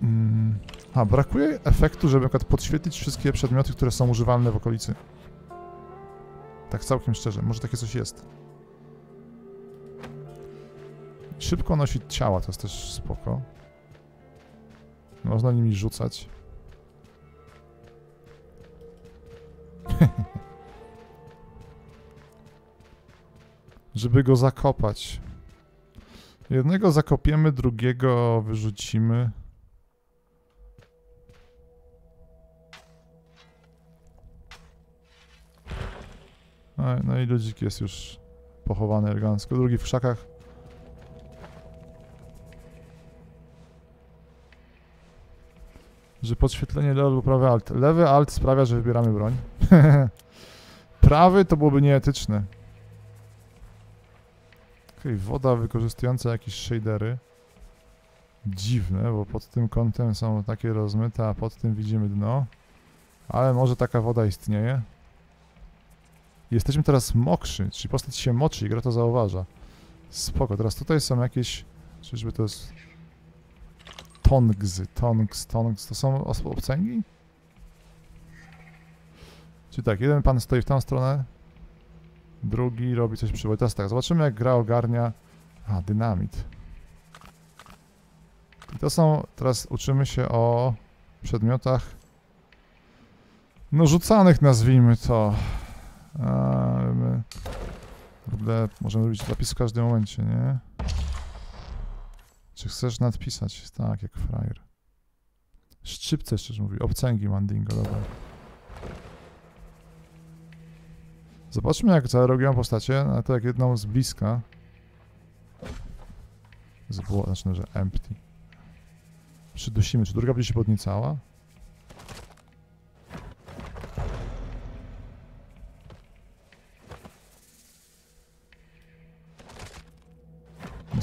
Speaker 1: Mm. A, brakuje efektu, żeby na podświetlić wszystkie przedmioty, które są używalne w okolicy. Tak całkiem szczerze, może takie coś jest. Szybko nosić ciała, to jest też spoko. Można nimi rzucać. [LAUGHS] Żeby go zakopać. Jednego zakopiemy, drugiego wyrzucimy. No, no i ludzik jest już pochowany elegancko. Drugi w krzakach. Że podświetlenie lewy lub prawy alt. Lewy alt sprawia, że wybieramy broń. [LAUGHS] Prawy to byłoby nieetyczne. Okej, woda wykorzystująca jakieś shadery. Dziwne, bo pod tym kątem są takie rozmyte, a pod tym widzimy dno. Ale może taka woda istnieje. Jesteśmy teraz mokrzy, czyli postać się moczy i gra to zauważa. Spoko, teraz tutaj są jakieś... Czyżby to jest... Tongzy, tongs, tongs, to są obcęgi? Czyli tak, jeden pan stoi w tą stronę, drugi robi coś przy Teraz tak, zobaczymy jak gra ogarnia... A, dynamit. I to są, teraz uczymy się o przedmiotach no rzucanych nazwijmy to. My możemy robić zapis w każdym momencie, nie? Czy chcesz nadpisać? Tak, jak frajer. Szczypce jeszcze mówi. Obcęgi mandingo, dobra. Zobaczmy jak zareagują postacie na to jak jedną z bliska. Zbło, znaczy, że empty. Przydusimy. Czy druga będzie się podniecała?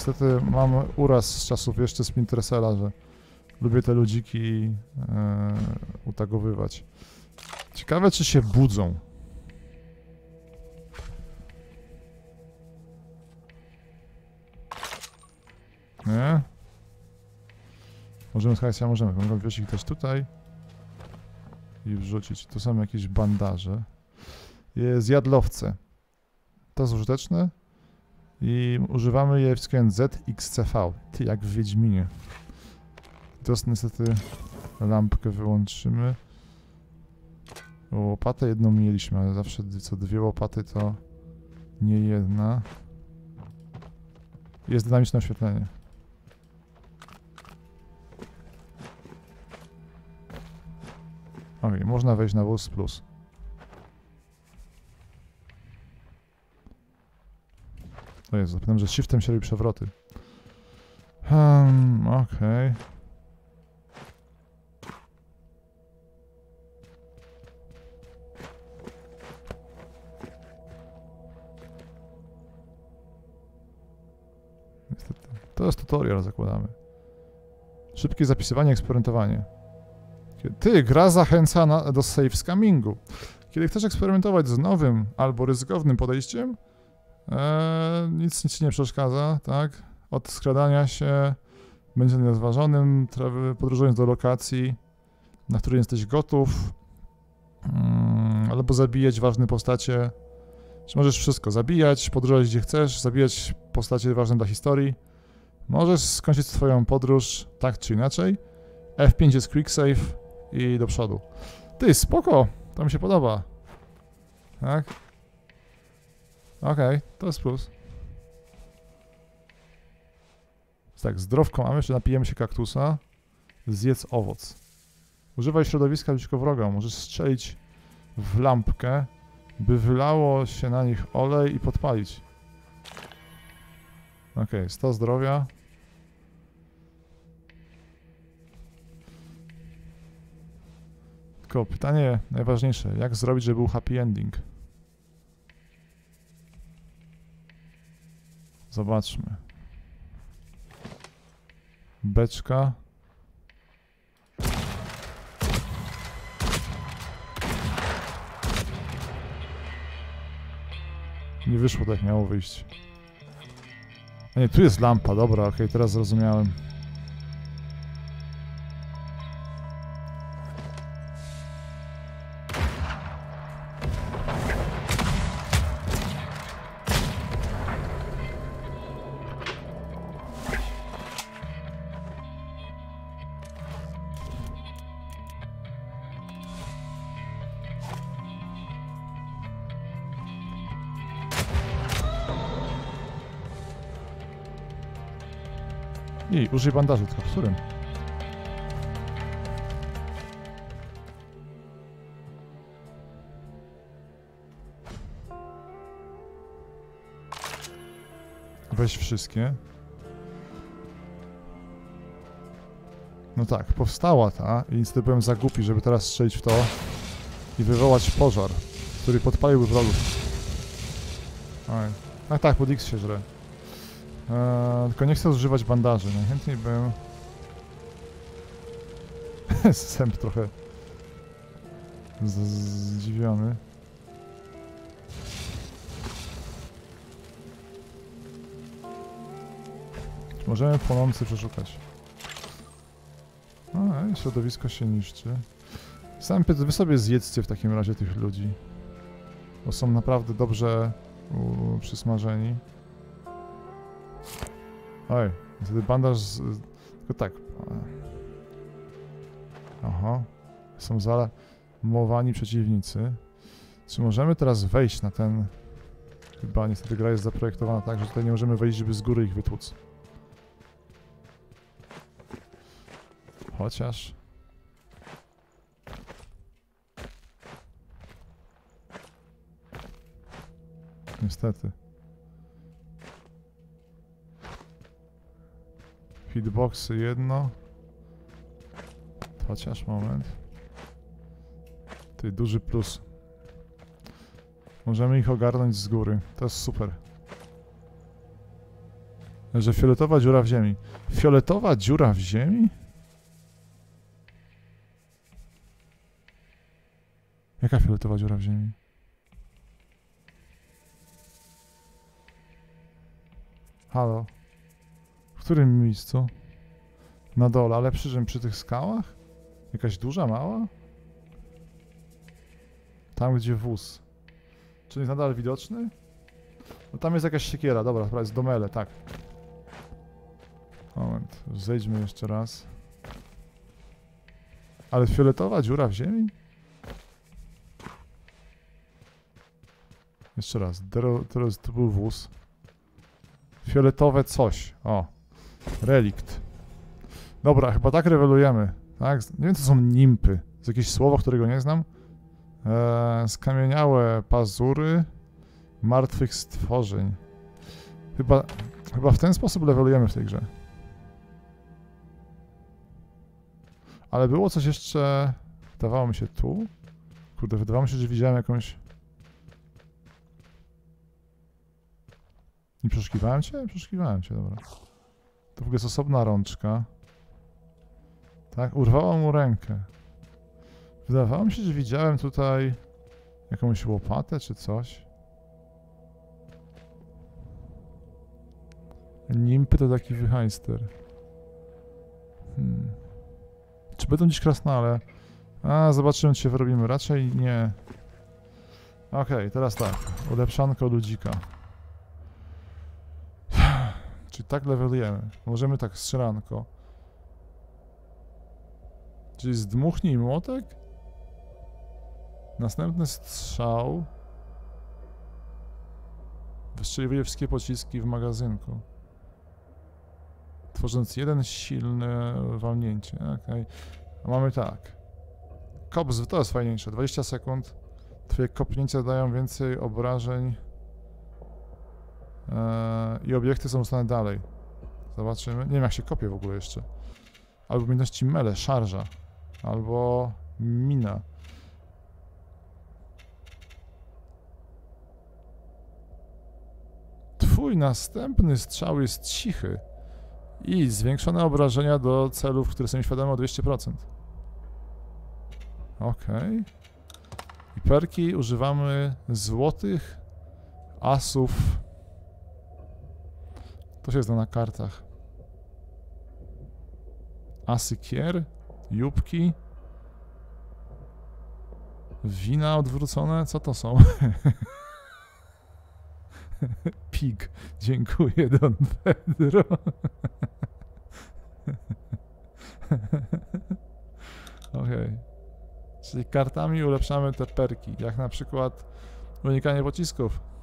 Speaker 1: Niestety mam uraz z czasów jeszcze Splintersela, że lubię te ludziki e, utagowywać. Ciekawe, czy się budzą. Nie? Możemy, słuchajcie, a możemy. Mogę wziąć ich też tutaj i wrzucić. Tu są jakieś bandaże. Jest jadlowce. To jest użyteczne i używamy je wciskując ZXCV. Ty, jak w Wiedźminie. Teraz niestety lampkę wyłączymy. Łopatę jedną mieliśmy, ale zawsze co dwie łopaty to nie jedna. Jest dynamiczne oświetlenie. Okej, można wejść na wóz plus. To jest, zapomniałem, że shiftem się robi przewroty. Hmm, okej. Niestety. To jest tutorial, zakładamy. Szybkie zapisywanie, eksperymentowanie. Ty, gra zachęca na, do save scamingu. Kiedy chcesz eksperymentować z nowym albo ryzykownym podejściem, e, nic, nic ci nie przeszkadza, tak? Od skradania się, będzie niezważonym, podróżując do lokacji, na której jesteś gotów, mm, albo zabijać ważne postacie. Czy możesz wszystko zabijać, podróżować gdzie chcesz, zabijać postacie ważne dla historii. Możesz skończyć swoją podróż tak czy inaczej. F5 jest quick save i do przodu. Ty, spoko, to mi się podoba. Tak? Okej, okay, to jest plus. Tak, zdrowko mamy, jeszcze napijemy się kaktusa. Zjedz owoc. Używaj środowiska przeciwko wrogom. Możesz strzelić w lampkę, by wylało się na nich olej i podpalić. Okej, okay, 100 zdrowia. Tylko pytanie najważniejsze. Jak zrobić, żeby był happy ending? Zobaczmy. Beczka. Nie wyszło tak miało wyjść. A nie, tu jest lampa, dobra, okej, teraz zrozumiałem. I użyj bandażu, w którym? Weź wszystkie. No tak, powstała ta i niestety byłem za głupi, żeby teraz strzelić w to i wywołać pożar, który podpaliłby wrogów. Oj. A tak, pod X się żre. Eee, tylko nie chcę używać bandaży. Najchętniej bym... [LAUGHS] Sęp trochę zdziwiony. Możemy płonący przeszukać. I środowisko się niszczy. Sępy, wy sobie zjedzcie w takim razie tych ludzi. Bo są naprawdę dobrze przysmażeni. Oj, wtedy bandaż. Z, tylko tak. Aha. Są zalamowani przeciwnicy. Czy możemy teraz wejść na ten. Chyba niestety gra jest zaprojektowana tak, że tutaj nie możemy wejść, żeby z góry ich wytłuc. Chociaż. Niestety. Hitboxy jedno. Chociaż moment. Ty duży plus. Możemy ich ogarnąć z góry. To jest super. Że fioletowa dziura w ziemi. Fioletowa dziura w ziemi? Jaka fioletowa dziura w ziemi? Halo? Którym miejscu? Na dole, ale przy czym? Przy tych skałach? Jakaś duża, mała? Tam, gdzie wóz. Czy jest nadal widoczny? No tam jest jakaś siekiera, dobra, to jest domele, tak. Moment, zejdźmy jeszcze raz. Ale fioletowa dziura w ziemi? Jeszcze raz, teraz to był wóz. Fioletowe coś, o. Relikt. Dobra, chyba tak rewelujemy. Tak? Nie wiem, co są nimpy. To jakieś słowo, którego nie znam. Eee, skamieniałe pazury martwych stworzeń. Chyba, chyba w ten sposób levelujemy w tej grze. Ale było coś jeszcze... Wydawało mi się tu? Kurde, wydawało mi się, że widziałem jakąś... Nie przeszukiwałem cię? Przeszukiwałem cię, dobra. To w ogóle jest osobna rączka. Tak, urwała mu rękę. Wydawało mi się, że widziałem tutaj jakąś łopatę czy coś. Nimpy to taki wyhajster. Hmm. Czy będą dziś krasnale? A, zobaczymy, czy się wyrobimy. Raczej nie. Okej, teraz tak. Ulepszanko ludzika. Czyli tak levelujemy. Możemy tak strzelanko. Czyli zdmuchnij młotek? Następny strzał. Wystrzeliwuje wszystkie pociski w magazynku. Tworząc jeden silny walnięcie. Okej. A Mamy tak. Kops, to jest fajniejsze. 20 sekund. Twoje kopnięcia dają więcej obrażeń. Yy, i obiekty są ustane dalej. Zobaczymy. Nie wiem jak się kopie w ogóle jeszcze. Albo umiejętności mele, szarża. Albo mina. Twój następny strzał jest cichy. I zwiększone obrażenia do celów, które są świadome o 200%. Ok. I perki używamy złotych asów to się zna na kartach. Asy kier, jubki, wina odwrócone, co to są? [LAUGHS] Pig. Dziękuję, Don Pedro. [LAUGHS] Okej. Czyli kartami ulepszamy te perki, jak na przykład unikanie pocisków.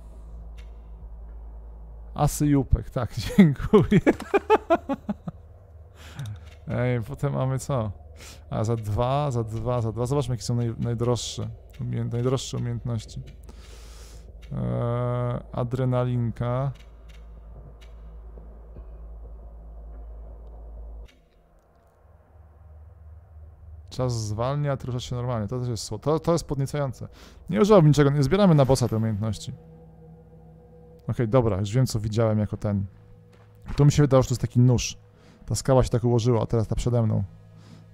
Speaker 1: Asy jupek, tak, [LAUGHS] dziękuję. Ej, potem mamy co? A za dwa, za dwa, za dwa. Zobaczmy, jakie są naj, najdroższe, najdroższe umiejętności. Eee, adrenalinka. Czas zwalnia, a rusza się normalnie. To też jest sło- to, to jest podniecające. Nie używam niczego, nie zbieramy na bossa te umiejętności. Okej, dobra, już wiem co widziałem jako ten. Tu mi się wydało, że to jest taki nóż. Ta skała się tak ułożyła, a teraz ta przede mną.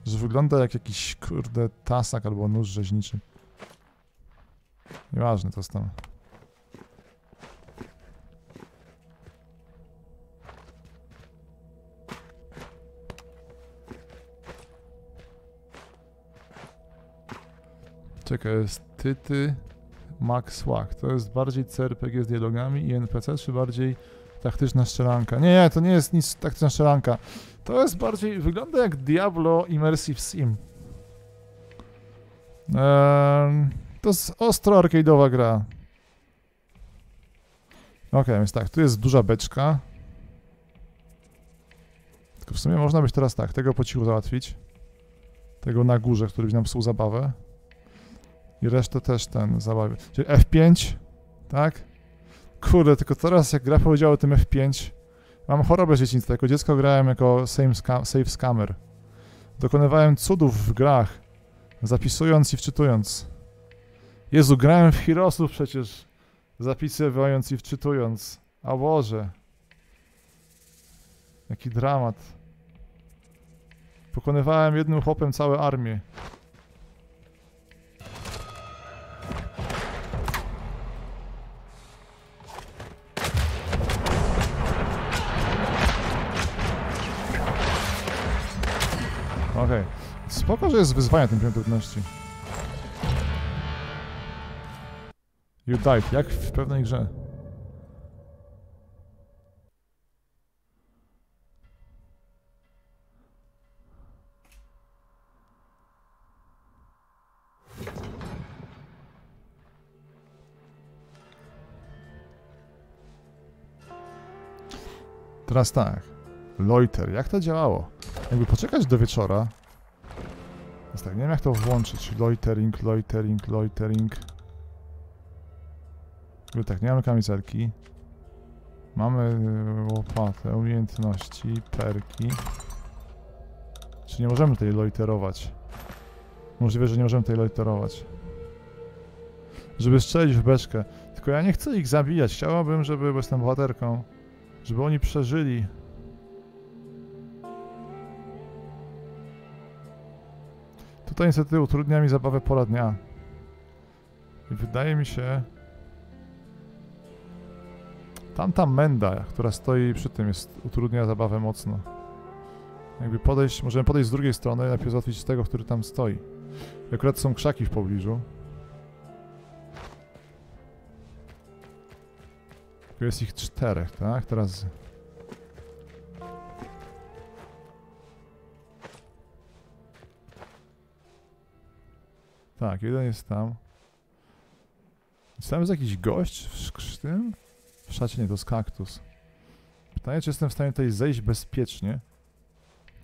Speaker 1: Że wygląda jak jakiś, kurde, tasak albo nóż rzeźniczy. Nieważne, to jest tam. Czekaj, jest Tyty Max Łak. To jest bardziej CRPG z dialogami i NPC, czy bardziej taktyczna strzelanka? Nie, nie, to nie jest nic taktyczna strzelanka. To jest bardziej, wygląda jak Diablo Immersive Sim. Ehm, to jest ostro arcade'owa gra. Okej, więc tak, tu jest duża beczka. Tylko w sumie można być teraz tak, tego po cichu załatwić. Tego na górze, który będzie nam psuł zabawę. I resztę też ten zabawię. Czyli F5, tak? Kurde, tylko teraz jak gra powiedziała o tym F5, mam chorobę z dzieciństwa. Jako dziecko grałem jako save, sca save scammer. Dokonywałem cudów w grach, zapisując i wczytując. Jezu, grałem w Heroesów przecież, zapisywając i wczytując. A Boże. Jaki dramat. Pokonywałem jednym chłopem całe armię. Okej. Spoko, że jest wyzwanie tym poziom trudności. You died, jak w pewnej grze. Teraz tak. Loiter, jak to działało? Jakby poczekać do wieczora. Więc tak, nie wiem jak to włączyć. Loitering, loitering, loitering. Jakby tak, nie mamy kamizelki. Mamy y, łopatę, umiejętności, perki. Czy nie możemy tutaj loiterować? Możliwe, że nie możemy tutaj loiterować. Żeby strzelić w beczkę. Tylko ja nie chcę ich zabijać. Chciałabym, żeby, bo jestem bohaterką, żeby oni przeżyli. Tutaj niestety utrudnia mi zabawę pora dnia. I wydaje mi się... Tamta menda, która stoi przy tym, jest, utrudnia zabawę mocno. Jakby podejść, możemy podejść z drugiej strony, najpierw załatwić tego, który tam stoi. I akurat są krzaki w pobliżu. Tu jest ich czterech, tak? Teraz... Tak, jeden jest tam. Czy tam jest jakiś gość w tym? W szacie nie, to jest kaktus. Pytanie, czy jestem w stanie tutaj zejść bezpiecznie?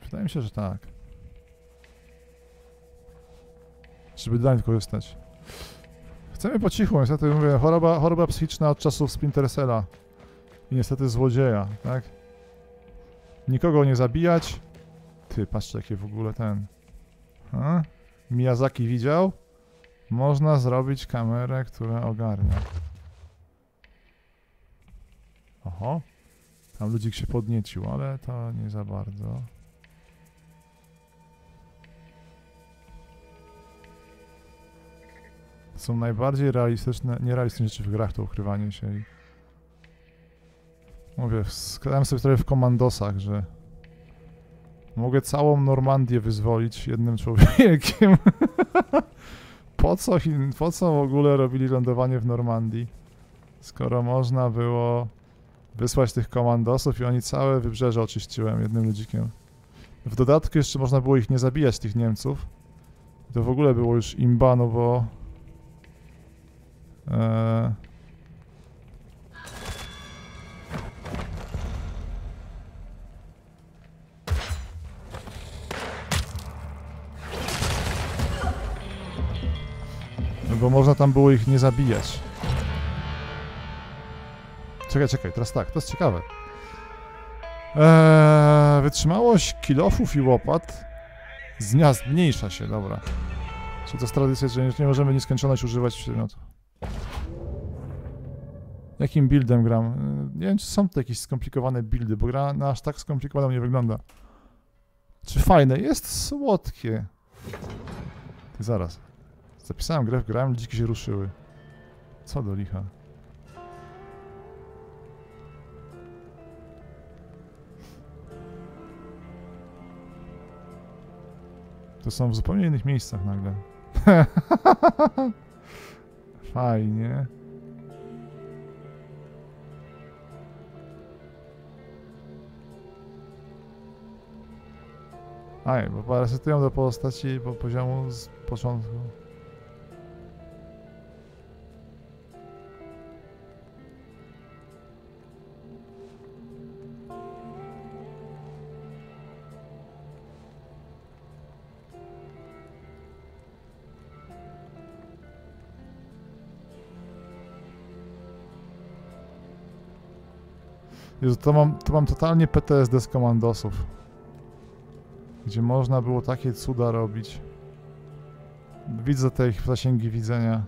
Speaker 1: Wydaje mi się, że tak. Żeby dalej wykorzystać. Chcemy po cichu, niestety mówię, choroba, choroba psychiczna od czasów Splinter Cella. I niestety złodzieja, tak? Nikogo nie zabijać. Ty, patrzcie jakie w ogóle ten... A? Miyazaki widział? Można zrobić kamerę, która ogarnia. Oho. Tam ludzik się podniecił, ale to nie za bardzo. Są najbardziej realistyczne, nierealistyczne rzeczy w grach to ukrywanie się i... Mówię, składałem sobie trochę w komandosach, że mogę całą Normandię wyzwolić jednym człowiekiem. [LAUGHS] po, co, po co w ogóle robili lądowanie w Normandii? Skoro można było wysłać tych komandosów i oni całe wybrzeże oczyściłem jednym ludzikiem. W dodatku jeszcze można było ich nie zabijać, tych Niemców. To w ogóle było już imba, no bo... Eee, No bo można tam było ich nie zabijać. Czekaj, czekaj, teraz tak, to jest ciekawe. Eee, wytrzymałość kilofów i łopat z dnia zmniejsza się, dobra. Czy to jest tradycja, że nie możemy nieskończoność używać przedmiotu? Jakim buildem gram? Eee, Nie wiem, czy są to jakieś skomplikowane buildy, bo gra na aż tak skomplikowaną nie wygląda. Czy fajne? Jest słodkie. Zaraz. Zapisałem grę, grałem, ludziki się ruszyły. Co do licha. To są w zupełnie innych miejscach nagle. [LAUGHS] Fajnie. Aj, bo resetują do postaci po poziomu z początku. Jezu, to mam, to mam totalnie PTSD z komandosów. Gdzie można było takie cuda robić. Widzę te ich zasięgi widzenia.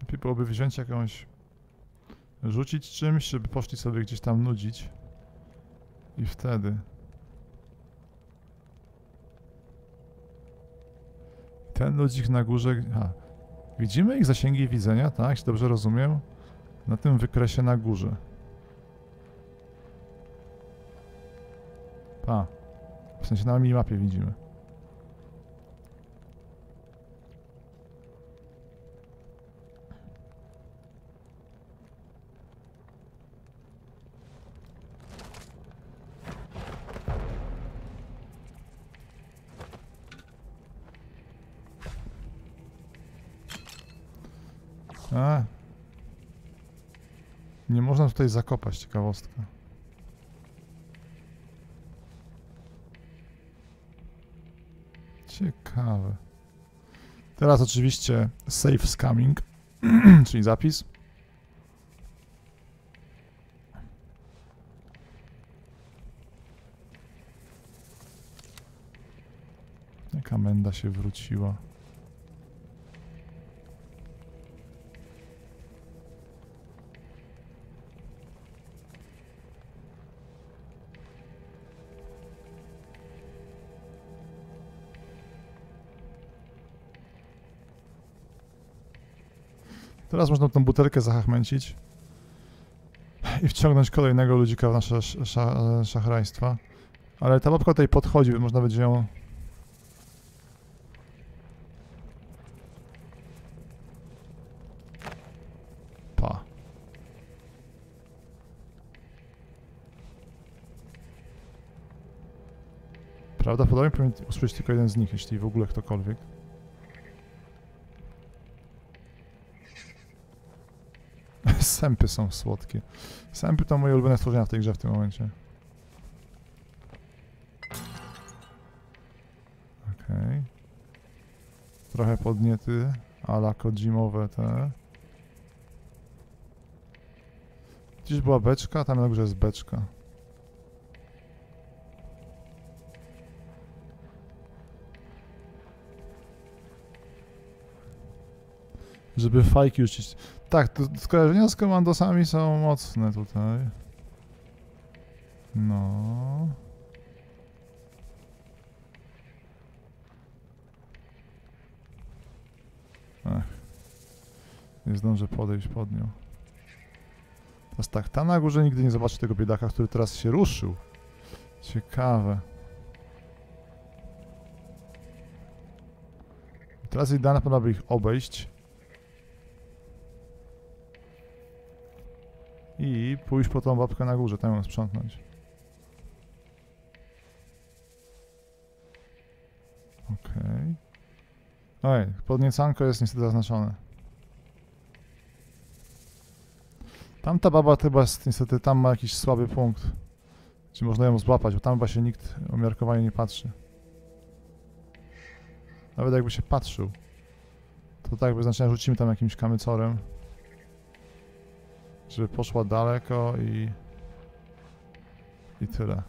Speaker 1: Lepiej byłoby wziąć jakąś... Rzucić czymś, żeby poszli sobie gdzieś tam nudzić. I wtedy... Ten ludzik na górze... A, widzimy ich zasięgi widzenia, tak? Jeśli dobrze rozumiem? Na tym wykresie na górze. A, w sensie na minimapie widzimy. A. Nie można tutaj zakopać, ciekawostka. Ciekawe. Teraz oczywiście save scamming, [CLEARS THROAT] czyli zapis. Jaka menda się wróciła. Teraz można tą butelkę zachachmęcić i wciągnąć kolejnego ludzika w nasze sz sza szachrajstwa. Ale ta babka tutaj podchodzi, więc można będzie ją... Pa. Prawdopodobnie powinien usłyszeć tylko jeden z nich, jeśli w ogóle ktokolwiek. Sępy są słodkie. Sępy to moje ulubione stworzenia w tej grze w tym momencie. Okej. Trochę podniety, ala Kojimowe te. Gdzieś była beczka, tam na górze jest beczka. Żeby fajki uczyć. Tak, to skojarzenia z komandosami są mocne tutaj. No. Ach. Nie zdążę podejść pod nią. Teraz tak, tam na górze nigdy nie zobaczy tego biedaka, który teraz się ruszył. Ciekawe. Teraz idealna pewno by ich obejść. I pójść po tą babkę na górze, tam ją sprzątnąć. Okej. Oj, podniecanko jest niestety zaznaczone. Tamta baba chyba jest, niestety tam ma jakiś słaby punkt. Czy można ją złapać, bo tam chyba się nikt umiarkowanie nie patrzy. Nawet jakby się patrzył. To tak by znaczenia rzucimy tam jakimś kamycorem. Żeby poszła daleko i... I tyle.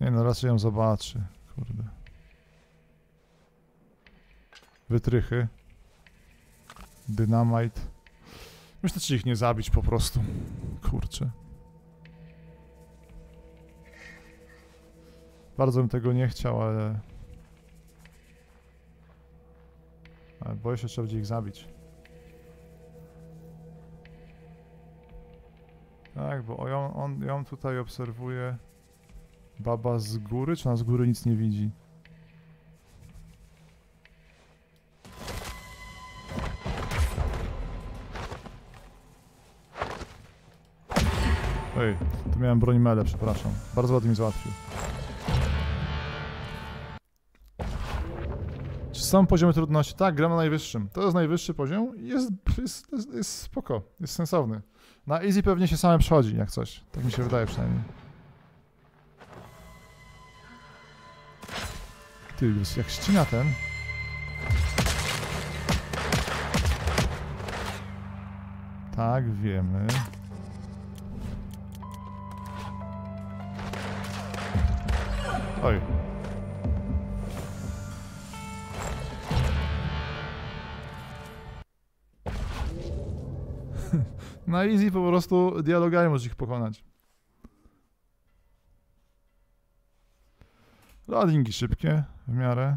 Speaker 1: Nie no, raczej ją zobaczy. Kurde. Wytrychy. Dynamite. Myślę, czy ich nie zabić po prostu. Kurczę. Bardzo bym tego nie chciał, ale... Ale boję się, że trzeba będzie ich zabić. Tak, bo ją, on ją tutaj obserwuje. Baba z góry, czy ona z góry nic nie widzi? Ej, tu miałem broń mele, przepraszam. Bardzo ładnie mi załatwił. Są poziomy trudności? Tak, gram na najwyższym. To jest najwyższy poziom jest, jest, jest, jest spoko, jest sensowny. Na easy pewnie się samym przechodzi, jak coś. Tak mi się wydaje przynajmniej. Ty, jak ścina ten. Tak, wiemy. Oj. Na easy po prostu dialogami możesz ich pokonać. Loadingi szybkie w miarę.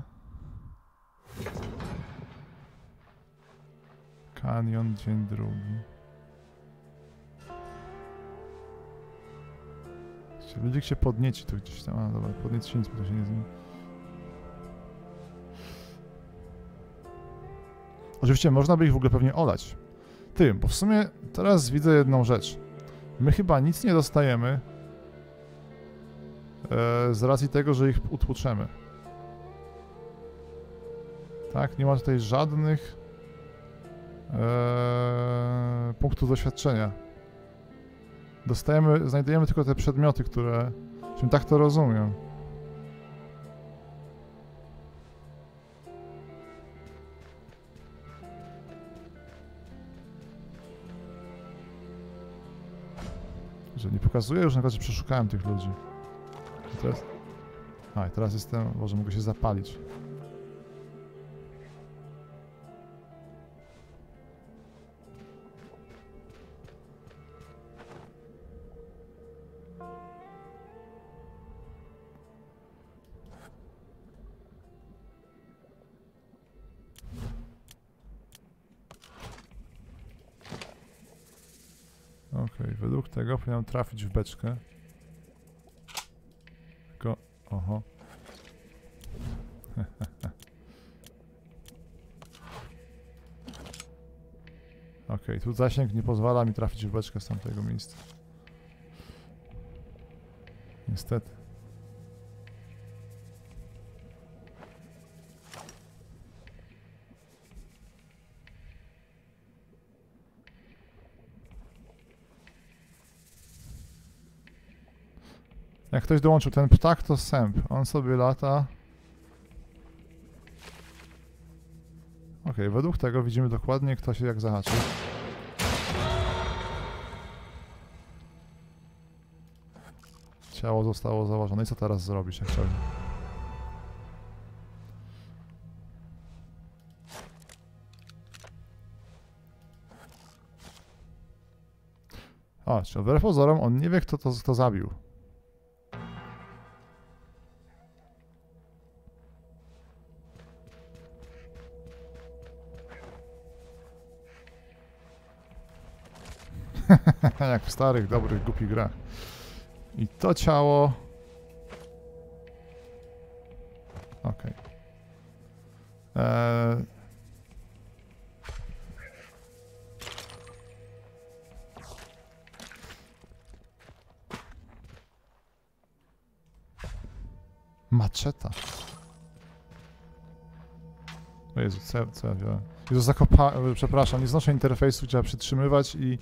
Speaker 1: Kanion, dzień drugi. Się- Ludzik się podnieci tu gdzieś tam. A dobra, podnieci nic, bo to się nie zmieni. Oczywiście można by ich w ogóle pewnie olać. Ty, bo w sumie teraz widzę jedną rzecz. My chyba nic nie dostajemy e, z racji tego, że ich utłuczemy. Tak, nie ma tutaj żadnych e, punktów doświadczenia. Dostajemy, znajdujemy tylko te przedmioty, które... Czym tak to rozumiem. Pokazuje już na że przeszukałem tych ludzi. I teraz... A, teraz jestem... Może mogę się zapalić. Okej, według tego powinienem trafić w beczkę. Tylko... Oho. [LAUGHS] Okej, tu zasięg nie pozwala mi trafić w beczkę z tamtego miejsca. Niestety. ktoś dołączył. Ten ptak to sęp. On sobie lata. Ok, według tego widzimy dokładnie, kto się jak zahaczył. Ciało zostało założone. I co teraz zrobisz, jak chciałbym? O, czyli wbrew pozorom on nie wie, kto to kto zabił. Starych, dobrych, głupich grach. I to ciało... Okej. Eee... Maczeta. O Jezu, co, co ja wziąłem? Jezu, Przepraszam, nie znoszę interfejsu, trzeba przytrzymywać i...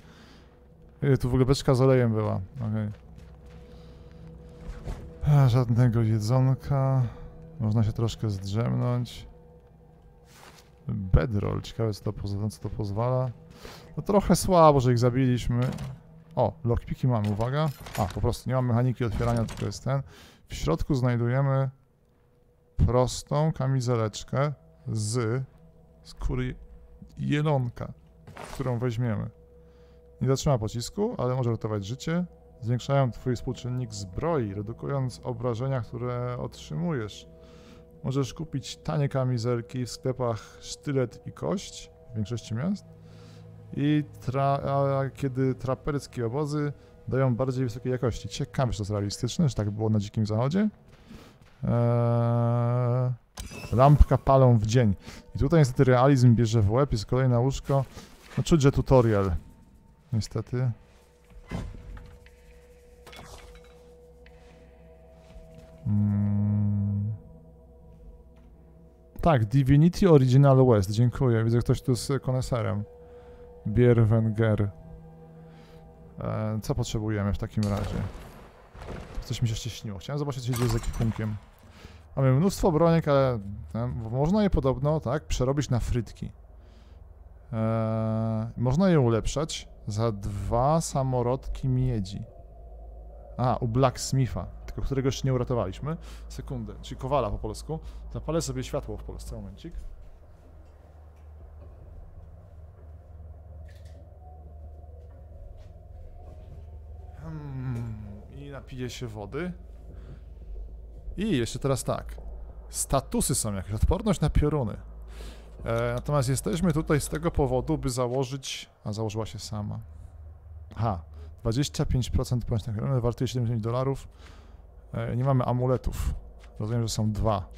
Speaker 1: e, Tu w ogóle beczka z olejem była. A, Żadnego jedzonka. Można się troszkę zdrzemnąć. Bedroll, ciekawe co to, poz- na co to pozwala. No trochę słabo, że ich zabiliśmy. O, lockpiki mamy, uwaga. A, po prostu nie mam mechaniki otwierania, tylko jest ten. W środku znajdujemy prostą kamizeleczkę z skóry jelonka, którą weźmiemy. Nie zatrzyma pocisku, ale może ratować życie. Zwiększają twój współczynnik zbroi, redukując obrażenia, które otrzymujesz. Możesz kupić tanie kamizelki w sklepach sztylet i kość w większości miast. I tra- kiedy traperskie obozy dają bardziej wysokiej jakości. Ciekawe, czy to jest realistyczne, że tak było na Dzikim Zachodzie. Eee, lampka palą w dzień. I tutaj niestety realizm bierze w łeb, jest kolejne łóżko. No czuć, że tutorial. Niestety. Mm. Tak, Divinity Original West, dziękuję. Widzę, ktoś tu z koneserem. Bierwenger. E, co potrzebujemy w takim razie? Coś mi się jeszcze śniło. Chciałem zobaczyć, co się dzieje z ekwipunkiem. Mamy mnóstwo broniek, ale e, można je podobno, tak, przerobić na frytki. E, można je ulepszać za dwa samorodki miedzi. A, u Blacksmitha, tylko którego jeszcze nie uratowaliśmy. Sekundę, czyli Kowala po polsku. Zapalę sobie światło w Polsce, momencik. Hmm, I napiję się wody. I jeszcze teraz tak. Statusy są jakieś. Odporność na pioruny. E, natomiast jesteśmy tutaj z tego powodu, by założyć... A, założyła się sama. Aha. 25% odporność na pioruny, wartuje 75 dolarów. E, nie mamy amuletów. Rozumiem, że są dwa.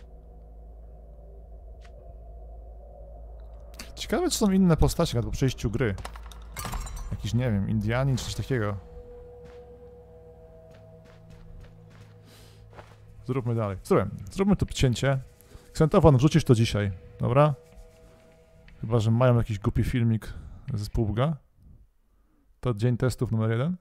Speaker 1: Ciekawe, czy są inne postacie po przejściu gry. Jakiś, nie wiem, Indianin czy coś takiego. Zróbmy dalej. Zróbmy, zróbmy to cięcie. Ksentofon, wrzucisz to dzisiaj, dobra? Chyba, że mają jakiś głupi filmik ze spółga. To dzień testów numer jeden.